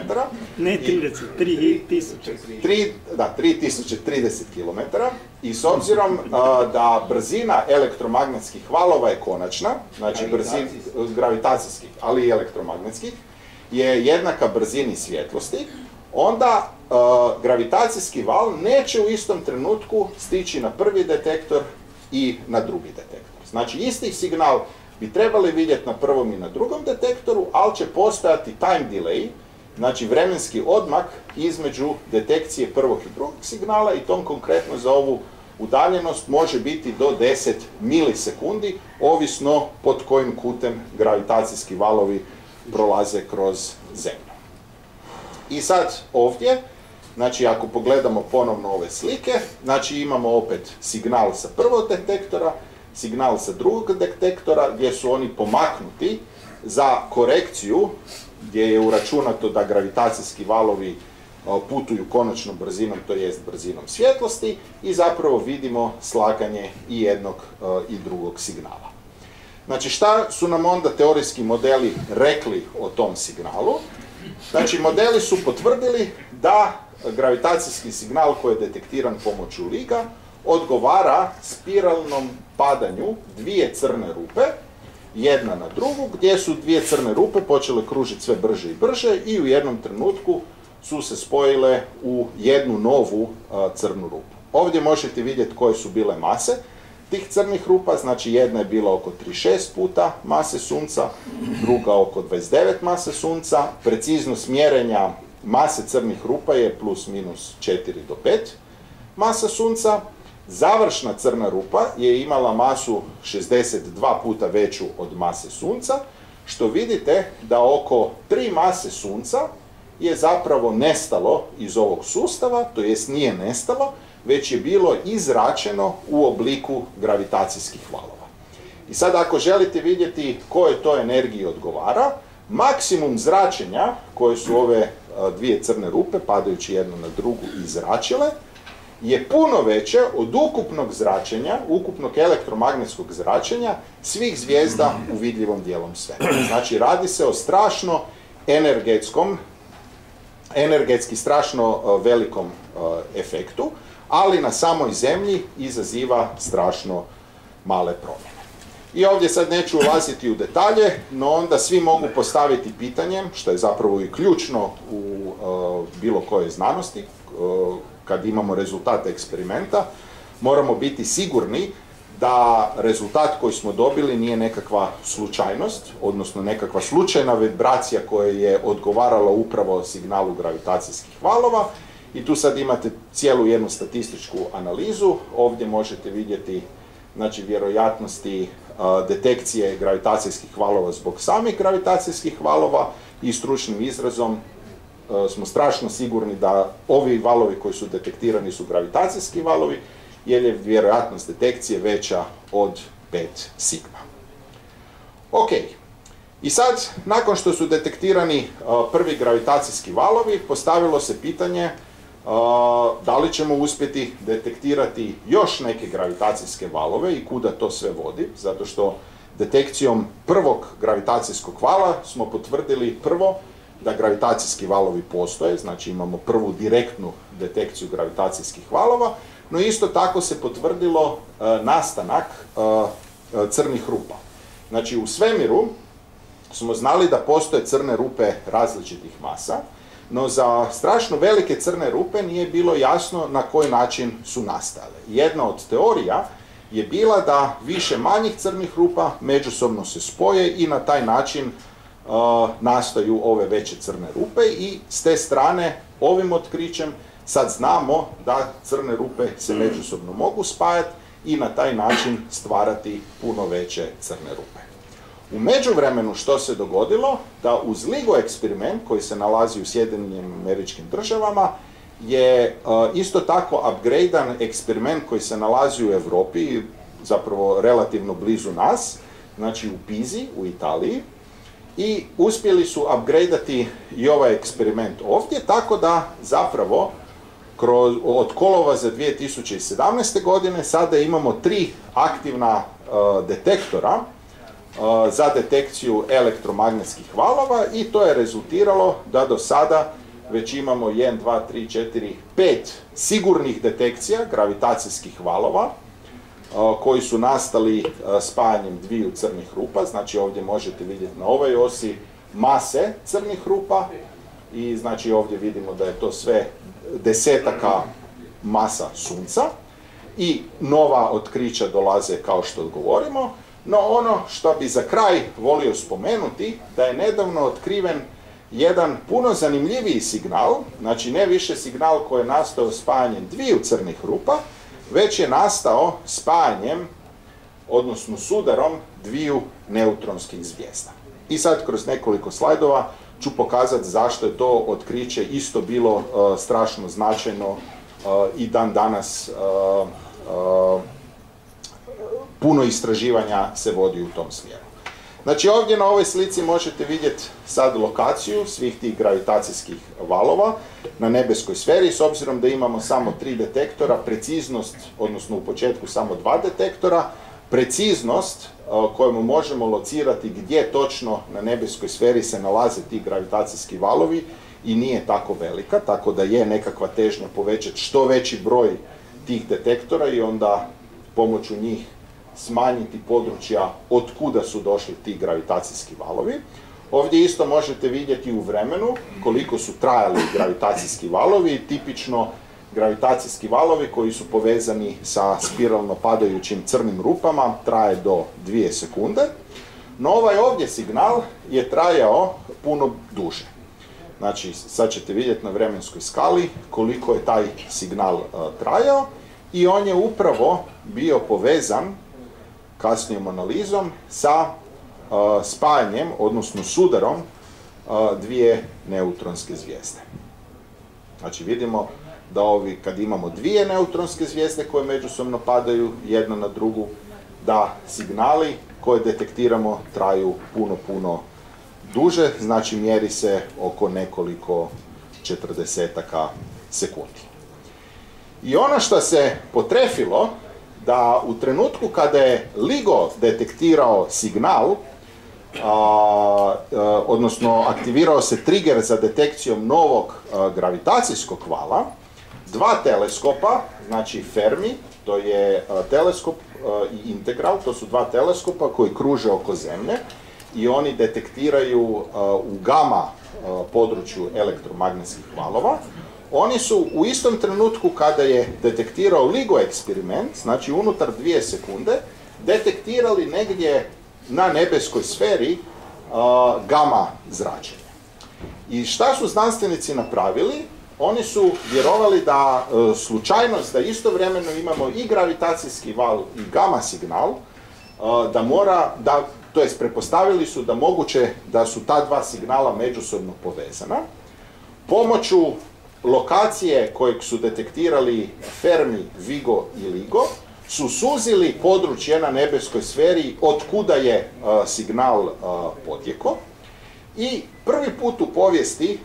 Ne 30, 3000.
Da, 3030 km. I s obzirom da brzina elektromagnetskih valova je konačna, znači brzina gravitacijskih, ali i elektromagnetskih, je jednaka brzini svjetlosti, onda gravitacijski val neće u istom trenutku stići na prvi detektor i na drugi detektor. Znači isti signal bi trebali vidjeti na prvom i na drugom detektoru, ali će postojati time delay, znači vremenski odmak između detekcije prvog i drugog signala i tom konkretno za ovu udaljenost može biti do 10 milisekundi, ovisno pod kojim kutem gravitacijski valovi prolaze kroz zemlju. I sad ovdje, znači ako pogledamo ponovno ove slike, znači imamo opet signal sa prvog detektora, signal sa drugog detektora gdje su oni pomaknuti za korekciju gdje je uračunato da gravitacijski valovi putuju konačnom brzinom, to jest brzinom svjetlosti i zapravo vidimo slaganje i jednog i drugog signala. Znači šta su nam onda teorijski modeli rekli o tom signalu? Znači modeli su potvrdili da gravitacijski signal koji je detektiran pomoću liga odgovara spiralnom padanju dvije crne rupe, jedna na drugu, gdje su dvije crne rupe počele kružiti sve brže i brže i u jednom trenutku su se spojile u jednu novu crnu rupu. Ovdje možete vidjeti koje su bile mase tih crnih rupa, znači jedna je bila oko 36 puta mase sunca, druga oko 29 mase sunca, preciznost mjerenja mase crnih rupa je plus minus 4 do 5 masa sunca, Završna crna rupa je imala masu 62 puta veću od mase sunca, što vidite da oko 3 mase sunca je zapravo nestalo iz ovog sustava, to jest nije nestalo, već je bilo izračeno u obliku gravitacijskih valova. I sad ako želite vidjeti koje to energiji odgovara, maksimum zračenja koje su ove dvije crne rupe, padajući jednu na drugu, izračile, je puno veće od ukupnog zračenja, ukupnog elektromagnetskog zračenja svih zvijezda u vidljivom dijelom svemira. Znači radi se o strašno energetskom, energetski strašno e, velikom e, efektu, ali na samoj zemlji izaziva strašno male promjene. I ovdje sad neću ulaziti u detalje, no onda svi mogu postaviti pitanje, što je zapravo i ključno u e, bilo kojoj znanosti, kad imamo rezultate eksperimenta, moramo biti sigurni da rezultat koji smo dobili nije nekakva slučajnost, odnosno nekakva slučajna vibracija koja je odgovarala upravo signalu gravitacijskih valova. I tu sad imate cijelu jednu statističku analizu. Ovdje možete vidjeti znači, vjerojatnosti detekcije gravitacijskih valova zbog samih gravitacijskih valova i stručnim izrazom E, smo strašno sigurni da ovi valovi koji su detektirani su gravitacijski valovi, jer je vjerojatnost detekcije veća od 5 sigma. Ok, i sad, nakon što su detektirani e, prvi gravitacijski valovi, postavilo se pitanje e, da li ćemo uspjeti detektirati još neke gravitacijske valove i kuda to sve vodi, zato što detekcijom prvog gravitacijskog vala smo potvrdili prvo da gravitacijski valovi postoje, znači imamo prvu direktnu detekciju gravitacijskih valova, no isto tako se potvrdilo e, nastanak e, e, crnih rupa. Znači u svemiru smo znali da postoje crne rupe različitih masa, no za strašno velike crne rupe nije bilo jasno na koji način su nastale. Jedna od teorija je bila da više manjih crnih rupa međusobno se spoje i na taj način nastaju ove veće crne rupe i s te strane ovim otkrićem sad znamo da crne rupe se međusobno mogu spajati i na taj način stvarati puno veće crne rupe. U međuvremenu što se dogodilo, da uz LIGO eksperiment koji se nalazi u Sjedinim američkim državama je isto tako upgradean eksperiment koji se nalazi u Europi, zapravo relativno blizu nas, znači u Pizi, u Italiji, i uspjeli su upgradeati i ovaj eksperiment ovdje, tako da zapravo kroz, od kolova za 2017. godine sada imamo tri aktivna uh, detektora uh, za detekciju elektromagnetskih valova i to je rezultiralo da do sada već imamo 1, 2, 3, 4, 5 sigurnih detekcija gravitacijskih valova koji su nastali spajanjem dviju crnih rupa, znači ovdje možete vidjeti na ovoj osi mase crnih rupa i znači ovdje vidimo da je to sve desetaka masa sunca. I nova otkrića dolaze kao što govorimo, no ono što bi za kraj volio spomenuti, da je nedavno otkriven jedan puno zanimljiviji signal, znači ne više signal koji je nastao spajanjem dviju crnih rupa, već je nastao spajanjem, odnosno sudarom dviju neutronskih zvijezda. I sad kroz nekoliko slajdova ću pokazati zašto je to otkriće isto bilo uh, strašno značajno uh, i dan danas uh, puno istraživanja se vodi u tom smjeru. Znači ovdje na ovoj slici možete vidjeti sad lokaciju svih tih gravitacijskih valova na nebeskoj sferi, s obzirom da imamo samo tri detektora, preciznost, odnosno u početku samo dva detektora, preciznost kojemu možemo locirati gdje točno na nebeskoj sferi se nalaze ti gravitacijski valovi i nije tako velika, tako da je nekakva težnja povećati što veći broj tih detektora i onda pomoću njih smanjiti područja od kuda su došli ti gravitacijski valovi. Ovdje isto možete vidjeti u vremenu koliko su trajali gravitacijski valovi, tipično gravitacijski valovi koji su povezani sa spiralno padajućim crnim rupama traje do dvije sekunde, no ovaj ovdje signal je trajao puno duže. Znači, sad ćete vidjeti na vremenskoj skali koliko je taj signal uh, trajao i on je upravo bio povezan kasnijom analizom sa uh, spajanjem, odnosno sudarom uh, dvije neutronske zvijezde. Znači vidimo da ovi, kad imamo dvije neutronske zvijezde koje međusobno padaju jedna na drugu, da signali koje detektiramo traju puno, puno duže, znači mjeri se oko nekoliko četrdesetaka sekundi. I ono što se potrefilo, da u trenutku kada je LIGO detektirao signal, a, odnosno aktivirao se trigger za detekcijom novog gravitacijskog vala, dva teleskopa, znači Fermi, to je teleskop i Integral, to su dva teleskopa koji kruže oko Zemlje i oni detektiraju u gama području elektromagnetskih valova, oni su u istom trenutku kada je detektirao LIGO eksperiment, znači unutar dvije sekunde, detektirali negdje na nebeskoj sferi gama zračenja. I šta su znanstvenici napravili? Oni su vjerovali da e, slučajnost da istovremeno imamo i gravitacijski val i gama signal, da mora, da, to jest prepostavili su da moguće da su ta dva signala međusobno povezana. Pomoću lokacije kojeg su detektirali Fermi, Vigo i Ligo su suzili područje na nebeskoj sferi od kuda je signal uh, potjeko. I prvi put u povijesti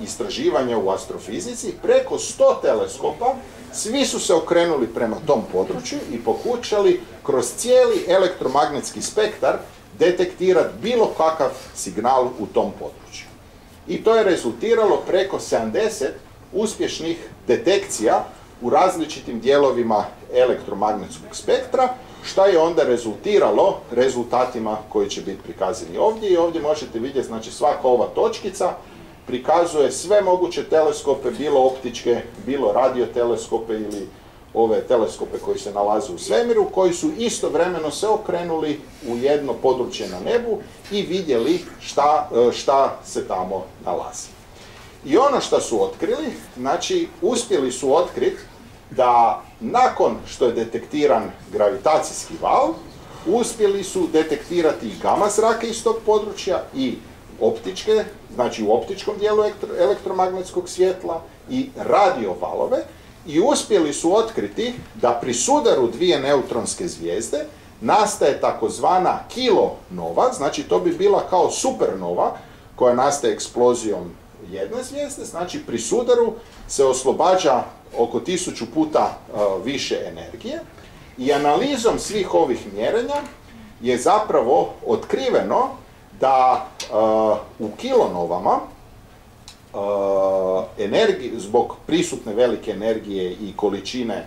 istraživanja u astrofizici preko 100 teleskopa svi su se okrenuli prema tom području i pokušali kroz cijeli elektromagnetski spektar detektirati bilo kakav signal u tom području i to je rezultiralo preko 70 uspješnih detekcija u različitim dijelovima elektromagnetskog spektra, što je onda rezultiralo rezultatima koji će biti prikazani ovdje. I ovdje možete vidjeti, znači svaka ova točkica prikazuje sve moguće teleskope, bilo optičke, bilo radioteleskope ili ove teleskope koji se nalaze u svemiru, koji su istovremeno se okrenuli u jedno područje na nebu i vidjeli šta, e, šta se tamo nalazi. I ono što su otkrili, znači uspjeli su otkriti da nakon što je detektiran gravitacijski val, uspjeli su detektirati i gama zrake iz tog područja i optičke, znači u optičkom dijelu elektromagnetskog svjetla i radiovalove, i uspjeli su otkriti da pri sudaru dvije neutronske zvijezde nastaje takozvana kilonova, znači to bi bila kao supernova koja nastaje eksplozijom jedne zvijezde, znači pri sudaru se oslobađa oko tisuću puta više energije i analizom svih ovih mjerenja je zapravo otkriveno da u kilonovama Uh, energije, zbog prisutne velike energije i količine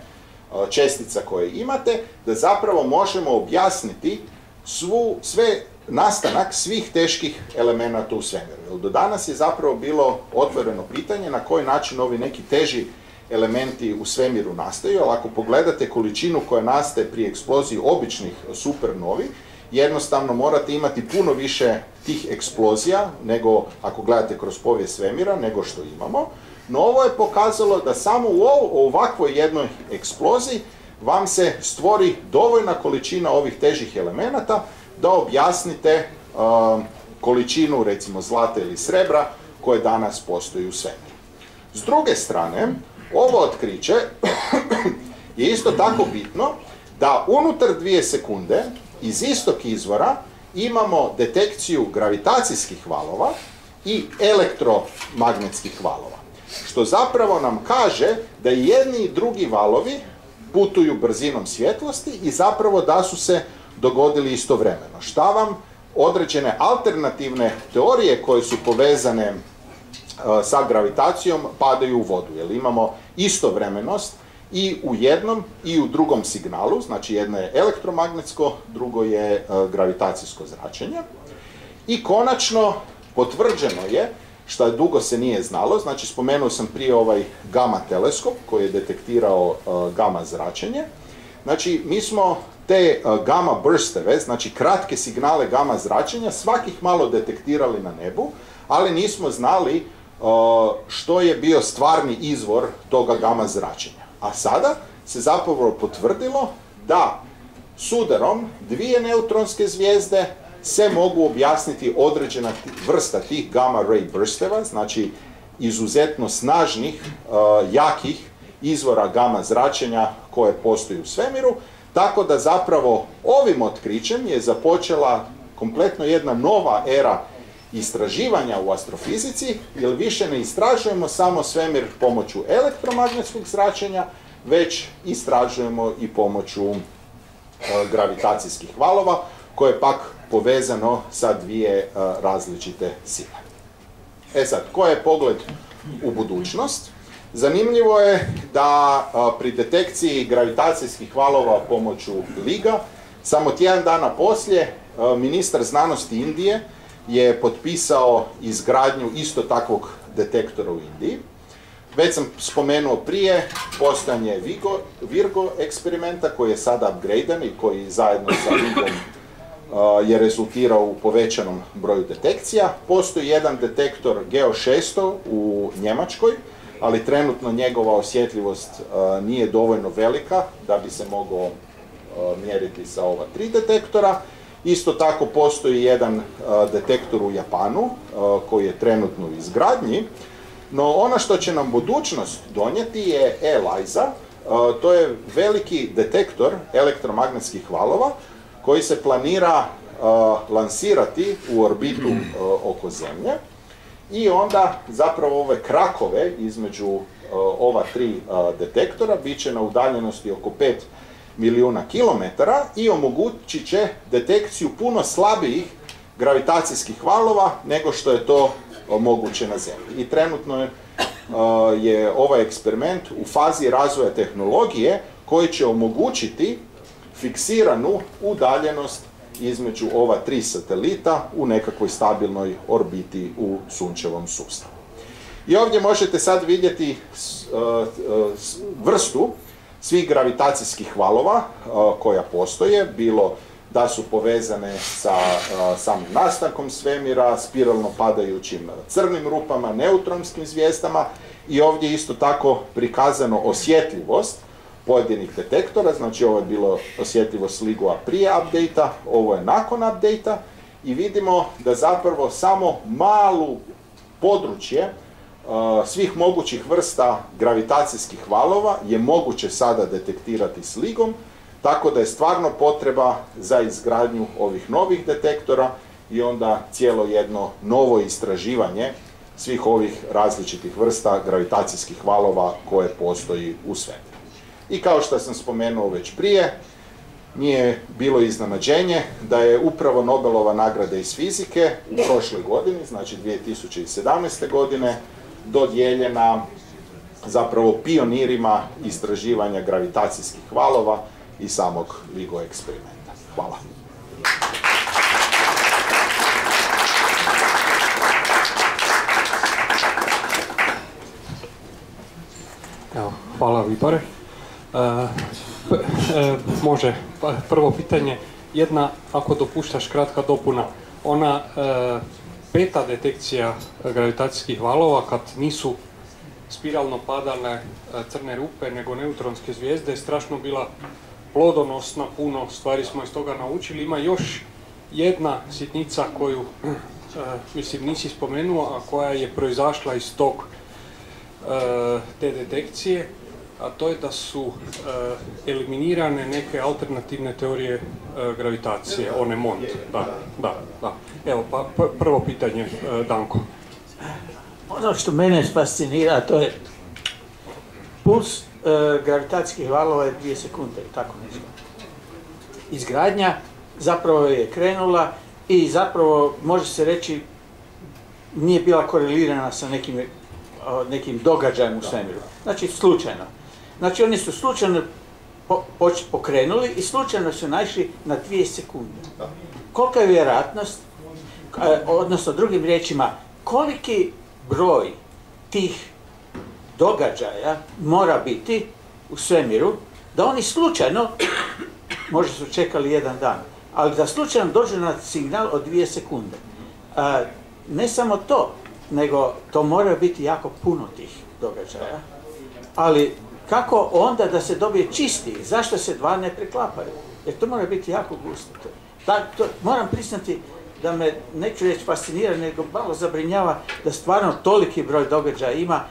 uh, čestica koje imate, da zapravo možemo objasniti svu, sve nastanak svih teških elemenata u svemiru. Do danas je zapravo bilo otvoreno pitanje na koji način ovi neki teži elementi u svemiru nastaju, ali ako pogledate količinu koja nastaje pri eksploziji običnih supernovi, jednostavno morate imati puno više tih eksplozija nego ako gledate kroz povijest svemira nego što imamo. No ovo je pokazalo da samo u ovakvoj jednoj eksploziji vam se stvori dovoljna količina ovih težih elemenata da objasnite um, količinu recimo zlata ili srebra koje danas postoji u svemiru. S druge strane, ovo otkriće je isto tako bitno da unutar dvije sekunde iz istog izvora imamo detekciju gravitacijskih valova i elektromagnetskih valova. Što zapravo nam kaže da i jedni i drugi valovi putuju brzinom svjetlosti i zapravo da su se dogodili istovremeno. Šta vam određene alternativne teorije koje su povezane e, sa gravitacijom padaju u vodu, jer imamo istovremenost i u jednom i u drugom signalu, znači jedno je elektromagnetsko, drugo je e, gravitacijsko zračenje. I konačno potvrđeno je, što dugo se nije znalo, znači spomenuo sam prije ovaj gama teleskop koji je detektirao e, gama zračenje. Znači mi smo te e, gama bursteve, znači kratke signale gama zračenja, svakih malo detektirali na nebu, ali nismo znali što je bio stvarni izvor toga gama zračenja. A sada se zapravo potvrdilo da sudarom dvije neutronske zvijezde se mogu objasniti određena vrsta tih gamma ray bursteva, znači izuzetno snažnih, uh, jakih izvora gama zračenja koje postoji u svemiru, tako da zapravo ovim otkrićem je započela kompletno jedna nova era istraživanja u astrofizici, jer više ne istražujemo samo svemir pomoću elektromagnetskog zračenja, već istražujemo i pomoću e, gravitacijskih valova, koje je pak povezano sa dvije e, različite sile. E sad, koji je pogled u budućnost? Zanimljivo je da e, pri detekciji gravitacijskih valova pomoću liga, samo tjedan dana poslije, ministar znanosti Indije je potpisao izgradnju isto takvog detektora u Indiji. Već sam spomenuo prije postojanje Virgo eksperimenta koji je sada upgraden i koji zajedno sa Vigom je rezultirao u povećanom broju detekcija. Postoji jedan detektor Geo 600 u Njemačkoj, ali trenutno njegova osjetljivost nije dovoljno velika da bi se mogao mjeriti sa ova tri detektora. Isto tako postoji jedan detektor u Japanu koji je trenutno u izgradnji, no ono što će nam budućnost donijeti je ELISA, to je veliki detektor elektromagnetskih valova koji se planira lansirati u orbitu oko Zemlje. I onda zapravo ove krakove između ova tri detektora bit će na udaljenosti oko 5 milijuna kilometara i omogućit će detekciju puno slabijih gravitacijskih valova nego što je to moguće na Zemlji. I trenutno je, je ovaj eksperiment u fazi razvoja tehnologije koji će omogućiti fiksiranu udaljenost između ova tri satelita u nekakvoj stabilnoj orbiti u sunčevom sustavu. I ovdje možete sad vidjeti vrstu svih gravitacijskih valova koja postoje, bilo da su povezane sa samim nastankom svemira, spiralno padajućim crnim rupama, neutronskim zvijezdama i ovdje isto tako prikazano osjetljivost pojedinih detektora, znači ovo je bilo osjetljivost ligua prije update ovo je nakon update i vidimo da zapravo samo malu područje svih mogućih vrsta gravitacijskih valova je moguće sada detektirati s ligom, tako da je stvarno potreba za izgradnju ovih novih detektora i onda cijelo jedno novo istraživanje svih ovih različitih vrsta gravitacijskih valova koje postoji u svemiru. I kao što sam spomenuo već prije, nije bilo iznenađenje da je upravo Nobelova nagrada iz fizike u prošloj godini, znači 2017. godine, dodijeljena zapravo pionirima istraživanja gravitacijskih valova i samog LIGO eksperimenta. Hvala.
Evo, hvala Vibore. E, e, može, pa, prvo pitanje. Jedna, ako dopuštaš, kratka dopuna. Ona e, peta detekcija gravitacijskih valova, kad nisu spiralno padale crne rupe, nego neutronske zvijezde, je strašno bila plodonosna, puno stvari smo iz toga naučili. Ima još jedna sitnica koju, mislim, nisi spomenuo, a koja je proizašla iz tog te detekcije, a to je da su eliminirane neke alternativne teorije gravitacije, one MOND. Da, da, da. Evo, pa prvo pitanje, Danko.
Ono što mene fascinira, to je puls gravitacijskih valova je dvije sekunde, tako nešto. Izgradnja zapravo je krenula i zapravo može se reći nije bila korelirana sa nekim, nekim događajem u svemiru. Znači slučajno. Znači oni su slučajno pokrenuli i slučajno su naišli na dvije sekunde. Kolika je vjerojatnost, odnosno drugim riječima, koliki broj tih događaja mora biti u svemiru, da oni slučajno, možda su čekali jedan dan, ali da slučajno dođe na signal od dvije sekunde. ne samo to, nego to mora biti jako puno tih događaja, ali kako onda da se dobije čisti, zašto se dva ne preklapaju? Jer to mora biti jako gusto. to, moram priznati da me, neću reći fascinira, nego malo zabrinjava da stvarno toliki broj događaja ima.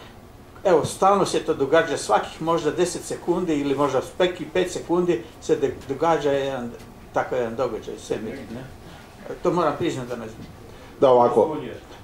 Evo, stalno se to događa, svakih možda 10 sekundi ili možda speki 5 sekundi se događa jedan, takav jedan događaj, sve ne? To moram priznati da ne znam.
Da, ovako,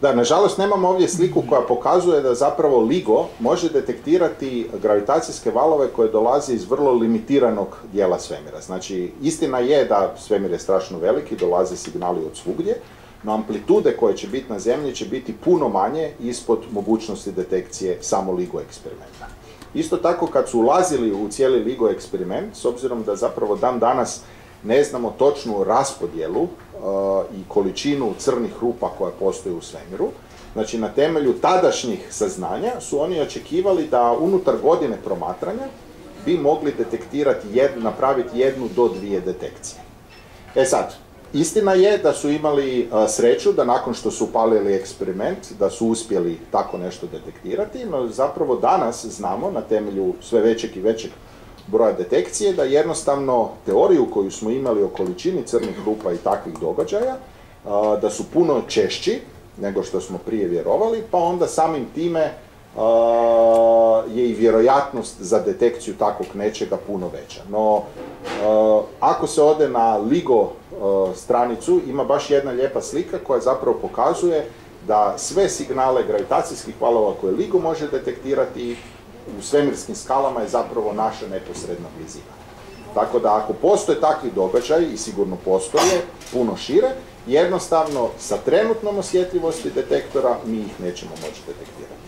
da, nažalost nemamo ovdje sliku koja pokazuje da zapravo LIGO može detektirati gravitacijske valove koje dolaze iz vrlo limitiranog dijela svemira. Znači, istina je da svemir je strašno veliki, dolaze signali od svugdje, no amplitude koje će biti na zemlji će biti puno manje ispod mogućnosti detekcije samo LIGO eksperimenta. Isto tako kad su ulazili u cijeli LIGO eksperiment, s obzirom da zapravo dan danas ne znamo točnu raspodjelu i količinu crnih rupa koja postoji u svemiru. Znači, na temelju tadašnjih saznanja su oni očekivali da unutar godine promatranja bi mogli detektirati, napraviti jednu do dvije detekcije. E sad, istina je da su imali sreću da nakon što su upalili eksperiment, da su uspjeli tako nešto detektirati, no zapravo danas znamo na temelju sve većeg i većeg broja detekcije, da jednostavno teoriju koju smo imali o količini crnih rupa i takvih događaja, da su puno češći nego što smo prije vjerovali, pa onda samim time je i vjerojatnost za detekciju takvog nečega puno veća. No, ako se ode na LIGO stranicu, ima baš jedna lijepa slika koja zapravo pokazuje da sve signale gravitacijskih valova koje LIGO može detektirati u svemirskim skalama je zapravo naša neposredna blizina. Tako da ako postoje takvi događaji, i sigurno postoje, puno šire, jednostavno sa trenutnom osjetljivosti detektora mi ih nećemo moći detektirati.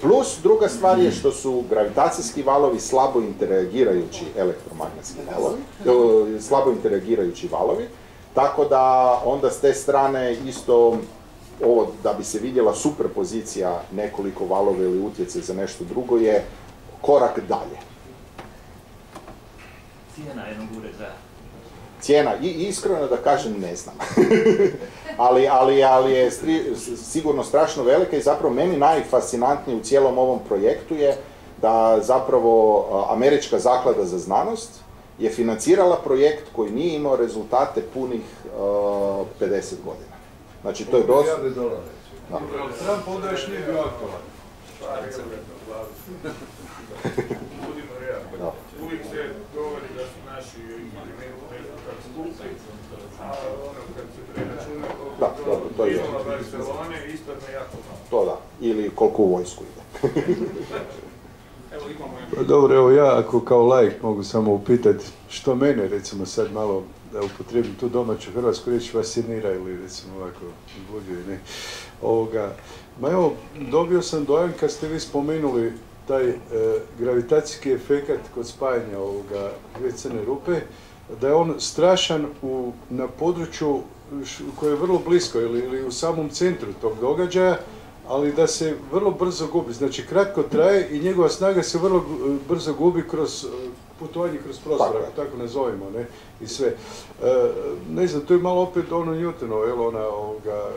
Plus, druga stvar je što su gravitacijski valovi slabo interagirajući elektromagnetski valovi, slabo interagirajući valovi, tako da onda s te strane isto ovo da bi se vidjela superpozicija nekoliko valove ili utjece za nešto drugo je korak dalje.
Cijena jednog ureda.
Cijena, i iskreno da kažem ne znam. ali, ali, ali je sigurno strašno velika i zapravo meni najfascinantnije u cijelom ovom projektu je da zapravo Američka zaklada za znanost je financirala projekt koji nije imao rezultate punih uh, 50 godina. Znači to je dosta...
Da. Trump onda još nije bio aktualan. Uvijek se govori da su naši ono preračuna koliko to je.
To da, ili koliko u vojsku ide.
Pa Dobro, evo ja ako kao lajk mogu samo upitati što mene recimo sad malo da upotrijebim tu domaću hrvatsku riječ fascinira ili recimo ovako i ne. Ovoga, ma evo, dobio sam dojam kad ste vi spomenuli taj e, gravitacijski efekat kod spajanja ovoga dvije crne rupe, da je on strašan na području koje je vrlo blisko ili, ili u samom centru tog događaja, ali da se vrlo brzo gubi. Znači kratko traje i njegova snaga se vrlo brzo gubi kroz putovanje kroz prostor, ako tako nazovimo, ne, i sve. E, ne znam, to je malo opet ono Newtonovo, jel, ona, ovoga,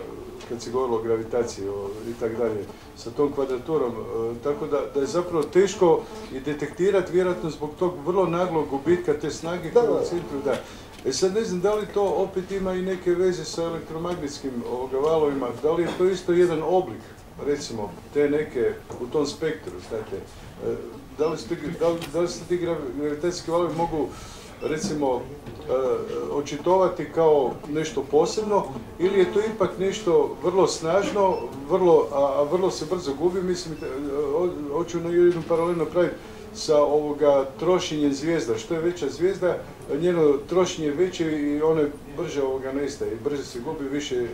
kad se govorilo o gravitaciji i tako dalje, sa tom kvadraturom, e, tako da, da je zapravo teško i detektirati vjerojatno zbog tog vrlo naglog gubitka te snage da, u centru, da. E sad ne znam da li to opet ima i neke veze sa elektromagnetskim ovoga, valovima, da li je to isto jedan oblik, recimo, te neke u tom spektru, znate, e, da li, ste, da, li, da se ti gravitacijski valovi mogu recimo e, očitovati kao nešto posebno ili je to ipak nešto vrlo snažno, vrlo, a, vrlo se brzo gubi, mislim, e, hoću na jednu paralelno praviti sa ovoga trošenjem zvijezda. Što je veća zvijezda, njeno trošenje je veće i ono brže ovoga nestaje brže se gubi više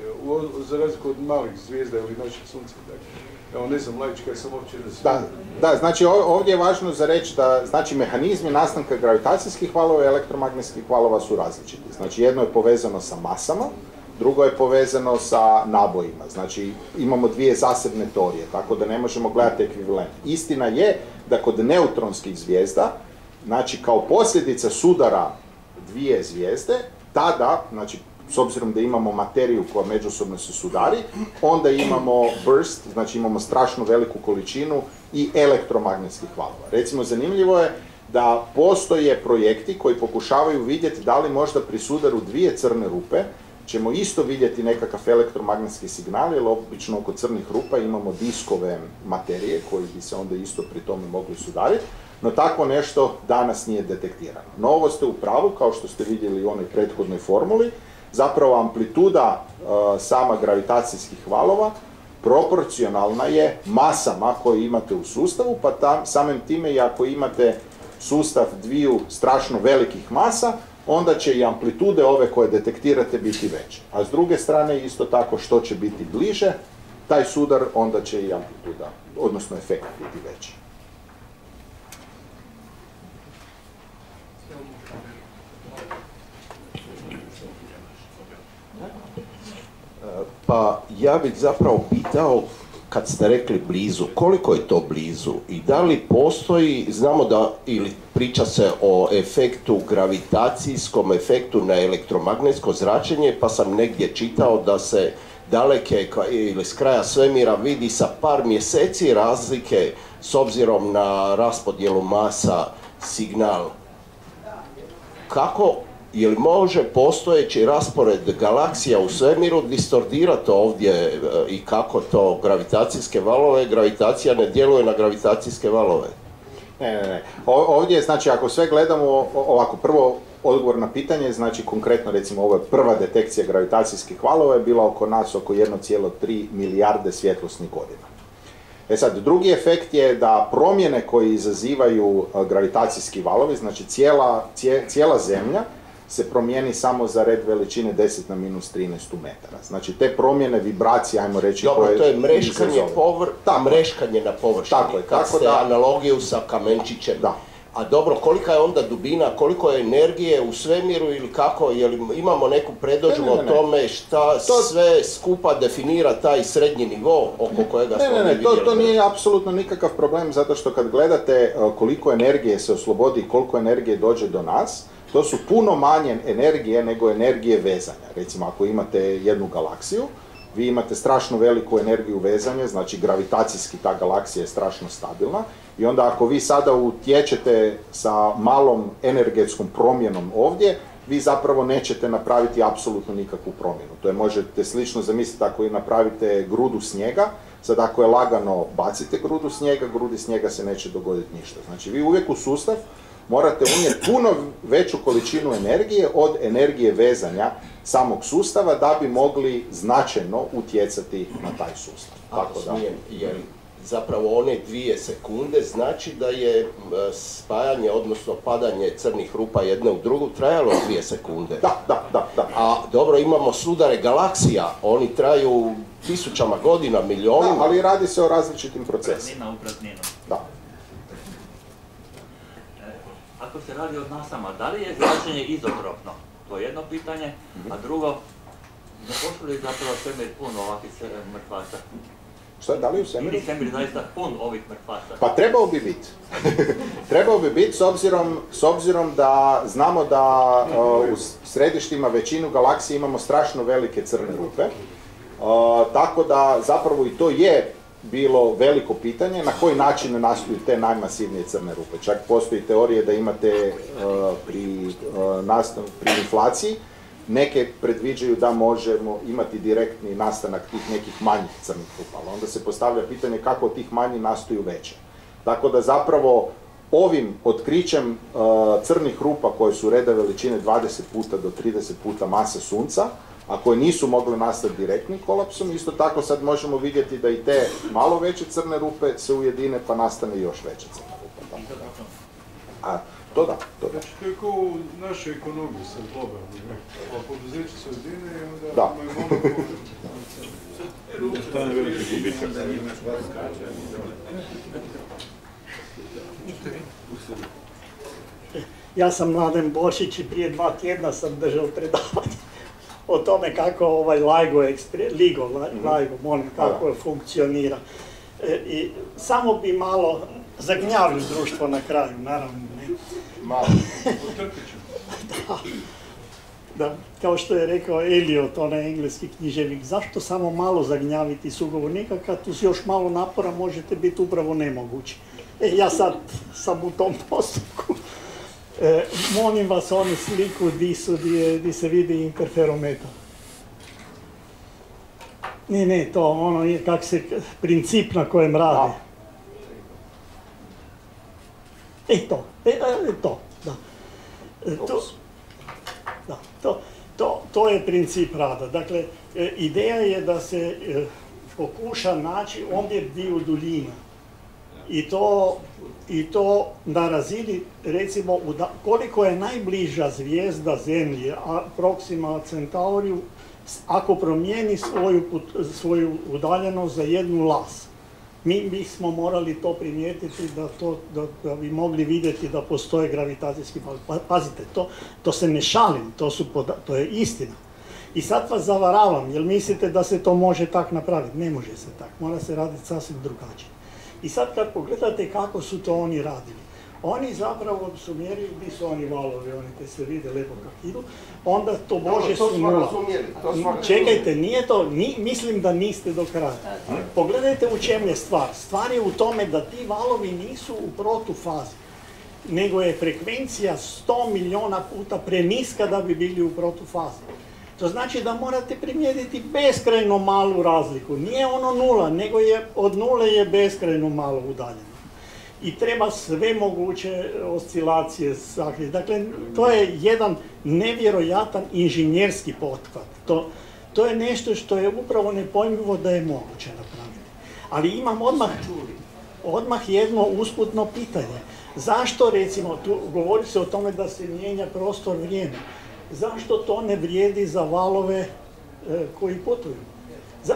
za razliku od malih zvijezda ili naših sunca. Dakle. Evo, ne znam, lajička sam uopće
da Da, znači ovdje je važno za reći da znači, mehanizmi nastanka gravitacijskih valova i elektromagnetskih valova su različiti. Znači jedno je povezano sa masama, drugo je povezano sa nabojima. Znači imamo dvije zasebne teorije, tako da ne možemo gledati ekvivalent. Istina je da kod neutronskih zvijezda, znači kao posljedica sudara dvije zvijezde, tada, znači s obzirom da imamo materiju koja međusobno se sudari, onda imamo burst, znači imamo strašno veliku količinu i elektromagnetskih valova. Recimo, zanimljivo je da postoje projekti koji pokušavaju vidjeti da li možda pri sudaru dvije crne rupe ćemo isto vidjeti nekakav elektromagnetski signal, jer obično oko crnih rupa imamo diskove materije koji bi se onda isto pri tome mogli sudariti, no tako nešto danas nije detektirano. No ovo ste u pravu, kao što ste vidjeli u onoj prethodnoj formuli, zapravo amplituda e, sama gravitacijskih valova proporcionalna je masama koje imate u sustavu, pa samim time i ako imate sustav dviju strašno velikih masa, onda će i amplitude ove koje detektirate biti veće. A s druge strane isto tako što će biti bliže, taj sudar onda će i amplituda, odnosno efekt biti veći.
Pa ja bih zapravo pitao, kad ste rekli blizu, koliko je to blizu i da li postoji, znamo da, ili priča se o efektu gravitacijskom, efektu na elektromagnetsko zračenje, pa sam negdje čitao da se daleke ili s kraja svemira vidi sa par mjeseci razlike s obzirom na raspodjelu masa signal. Kako je može postojeći raspored galaksija u svemiru distordirati ovdje e, i kako to gravitacijske valove, gravitacija ne djeluje na gravitacijske valove?
Ne, ne, ne. Ovdje, znači, ako sve gledamo ovako, prvo odgovor na pitanje, znači konkretno recimo ovo je prva detekcija gravitacijskih valova je bila oko nas oko 1,3 milijarde svjetlosnih godina. E sad, drugi efekt je da promjene koje izazivaju e, gravitacijski valovi, znači cijela, cijela zemlja, se promijeni samo za red veličine 10 na minus 13 metara. Znači te promjene, vibracije, ajmo reći...
Dobro, to je mreškanje, povr... Ta, mreškanje na površini. Tako je, tako da... analogiju sa kamenčićem. Da. A dobro, kolika je onda dubina, koliko je energije u svemiru ili kako, je li imamo neku predođu o tome šta to... sve skupa definira taj srednji nivo oko kojega
smo ne, ne, to, to nije apsolutno nikakav problem zato što kad gledate koliko energije se oslobodi i koliko energije dođe do nas, to su puno manje energije nego energije vezanja. Recimo, ako imate jednu galaksiju, vi imate strašno veliku energiju vezanja, znači gravitacijski ta galaksija je strašno stabilna i onda ako vi sada utječete sa malom energetskom promjenom ovdje, vi zapravo nećete napraviti apsolutno nikakvu promjenu. To je možete slično zamisliti ako napravite grudu snijega, sad ako je lagano bacite grudu snijega, grudi snijega se neće dogoditi ništa. Znači vi uvijek u sustav morate unijeti puno veću količinu energije od energije vezanja samog sustava da bi mogli značajno utjecati na taj sustav.
Tako da. jer zapravo one dvije sekunde znači da je spajanje, odnosno padanje crnih rupa jedne u drugu trajalo dvije sekunde.
Da, da, da, da.
A dobro, imamo sudare galaksija, oni traju tisućama godina, milionima.
Da, ali radi se o različitim procesima. Da.
Ako se radi o nasama, da li je zračenje izotropno? To je jedno pitanje, a drugo, ne pošli li zapravo svemir puno ovakvih mrtvaca?
Šta, da li u svemiru?
Ili svemir zaista pun ovih mrtvaca?
Pa trebao bi biti. trebao bi biti s obzirom, s obzirom da znamo da uh, u središtima većinu galaksije imamo strašno velike crne rupe. Uh, tako da zapravo i to je bilo veliko pitanje na koji način nastaju te najmasivnije crne rupe. Čak postoji teorije da imate uh, pri, nastav, pri inflaciji neke predviđaju da možemo imati direktni nastanak tih nekih manjih crnih rupa, ali onda se postavlja pitanje kako tih manjih nastaju veće. Tako da zapravo ovim otkrićem uh, crnih rupa koje su reda veličine 20 puta do 30 puta mase sunca, a koje nisu mogle nastati direktnim kolapsom, isto tako sad možemo vidjeti da i te malo veće crne rupe se ujedine pa nastane još veća crna rupa. A to da, to da.
Znači, to je kao u našoj ekonomiji sad globalno, ne? A poduzeće se ujedine i onda
da.
imaju monopol.
Stane veliki gubitak.
Ja sam Mladen Bošić i prije dva tjedna sam držao predavanje o tome kako ovaj LIGO, LIGO, LIGO, molim, kako funkcionira. E, I samo bi malo zagnjavili društvo na kraju, naravno. Ne?
Malo.
da. da, kao što je rekao Eliot, onaj engleski književnik, zašto samo malo zagnjaviti sugovornika kad uz još malo napora možete biti upravo nemogući. E, ja sad sam u tom postupku. E, molim vas onu sliku di, su, di, se vidi interferometar. Ne, ne, to ono je kak se, princip na kojem radi. E to, e, e, to, da. E, to, da, to, to, to je princip rada. Dakle, e, ideja je da se e, pokuša naći omjer dviju duljina. I to, I to na razini, recimo, koliko je najbliža zvijezda Zemlji, a Proxima Centauriju, ako promijeni svoju, svoju udaljenost za jednu las. Mi bismo morali to primijetiti da, to, da, da bi mogli vidjeti da postoje gravitacijski pa, Pazite, to, to se ne šalim, to, su to je istina. I sad vas zavaravam, jer mislite da se to može tak napraviti? Ne može se tak, mora se raditi sasvim drugačije. I sad kad pogledate kako su to oni radili, oni zapravo su mjerili gdje su oni valovi, oni te se vide lepo kako idu, onda to može su nula. Čekajte, nije to, mislim da niste do kraja. Pogledajte u čem je stvar. Stvar je u tome da ti valovi nisu u protufazi, nego je frekvencija 100 milijuna puta preniska da bi bili u protufazi. To znači da morate primijetiti beskrajno malu razliku. Nije ono nula, nego je od nule je beskrajno malo udaljeno i treba sve moguće oscilacije sakriti. Dakle, to je jedan nevjerojatan inženjerski pothvat. To, to je nešto što je upravo nepojmljivo da je moguće napraviti. Ali imam odmah, odmah jedno usputno pitanje. Zašto recimo, tu govori se o tome da se mijenja prostor vrijeme. Zašto to ne vrijedi za valove e, koji putuju?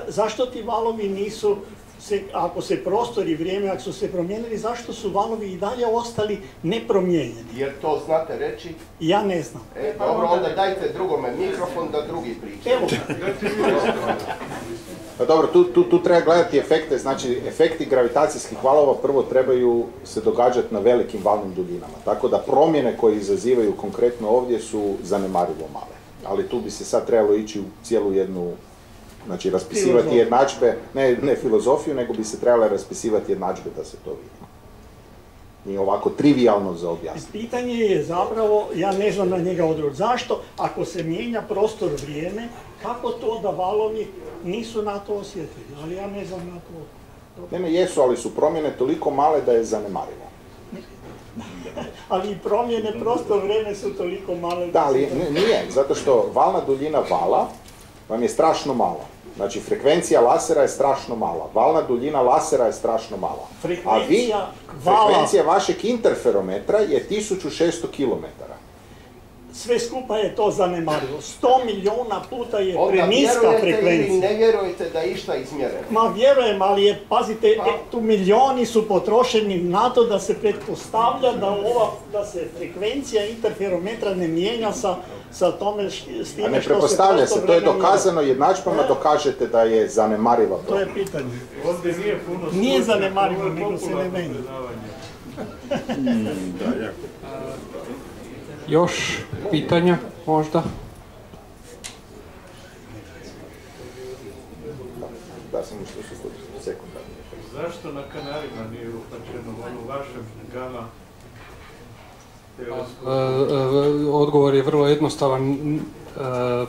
zašto ti valovi nisu se, ako se prostor i vrijeme, ako su se promijenili, zašto su valovi i dalje ostali nepromijenjeni?
Jer to znate reći?
Ja ne znam.
E, dobro, onda dajte drugome mikrofon da drugi priča.
Evo.
Pa dobro, tu, tu, tu treba gledati efekte, znači efekti gravitacijskih valova prvo trebaju se događati na velikim valnim duljinama. Tako da promjene koje izazivaju konkretno ovdje su zanemarivo male. Ali tu bi se sad trebalo ići u cijelu jednu Znači raspisivati jednadžbe, ne, ne filozofiju, nego bi se trebale raspisivati jednadžbe da se to vidi. Nije ovako trivialno za objasniti.
Pitanje je zapravo, ja ne znam na njega odgovor, zašto ako se mijenja prostor vrijeme, kako to da valovi nisu na to osjetili, ali ja ne znam na to.
Ne, ne, jesu, ali su promjene toliko male da je zanemarivo.
ali i promjene prostor vrijeme su toliko male.
Da, ali nije, zato što valna duljina vala vam je strašno mala. Znači, frekvencija lasera je strašno mala, valna duljina lasera je strašno mala. A vi, frekvencija vašeg interferometra je 1600 km.
Sve skupa je to zanemarivo. 100 milijuna puta je
Onda
preniska
vjerujete ili
frekvencija.
ne vjerujete da je išta izmjereno?
Ma vjerujem, ali je, pazite,
Pa-
e, tu milijoni su potrošeni na to da se pretpostavlja da ova, da se frekvencija interferometra ne mijenja sa, sa tome š- s
A
time
ne
što
prepostavlja
se
se, to je dokazano jednadžbama, dokažete da je zanemariva
To je
broj.
pitanje.
Ovdje nije puno
Nije zanemarivo,
je
nego se ne
popularno
menja.
predavanje.
Još pitanja možda?
Zašto na Kanarima nije uhvaćeno ono vašem gama
E, e, Odgovor je vrlo jednostavan. E,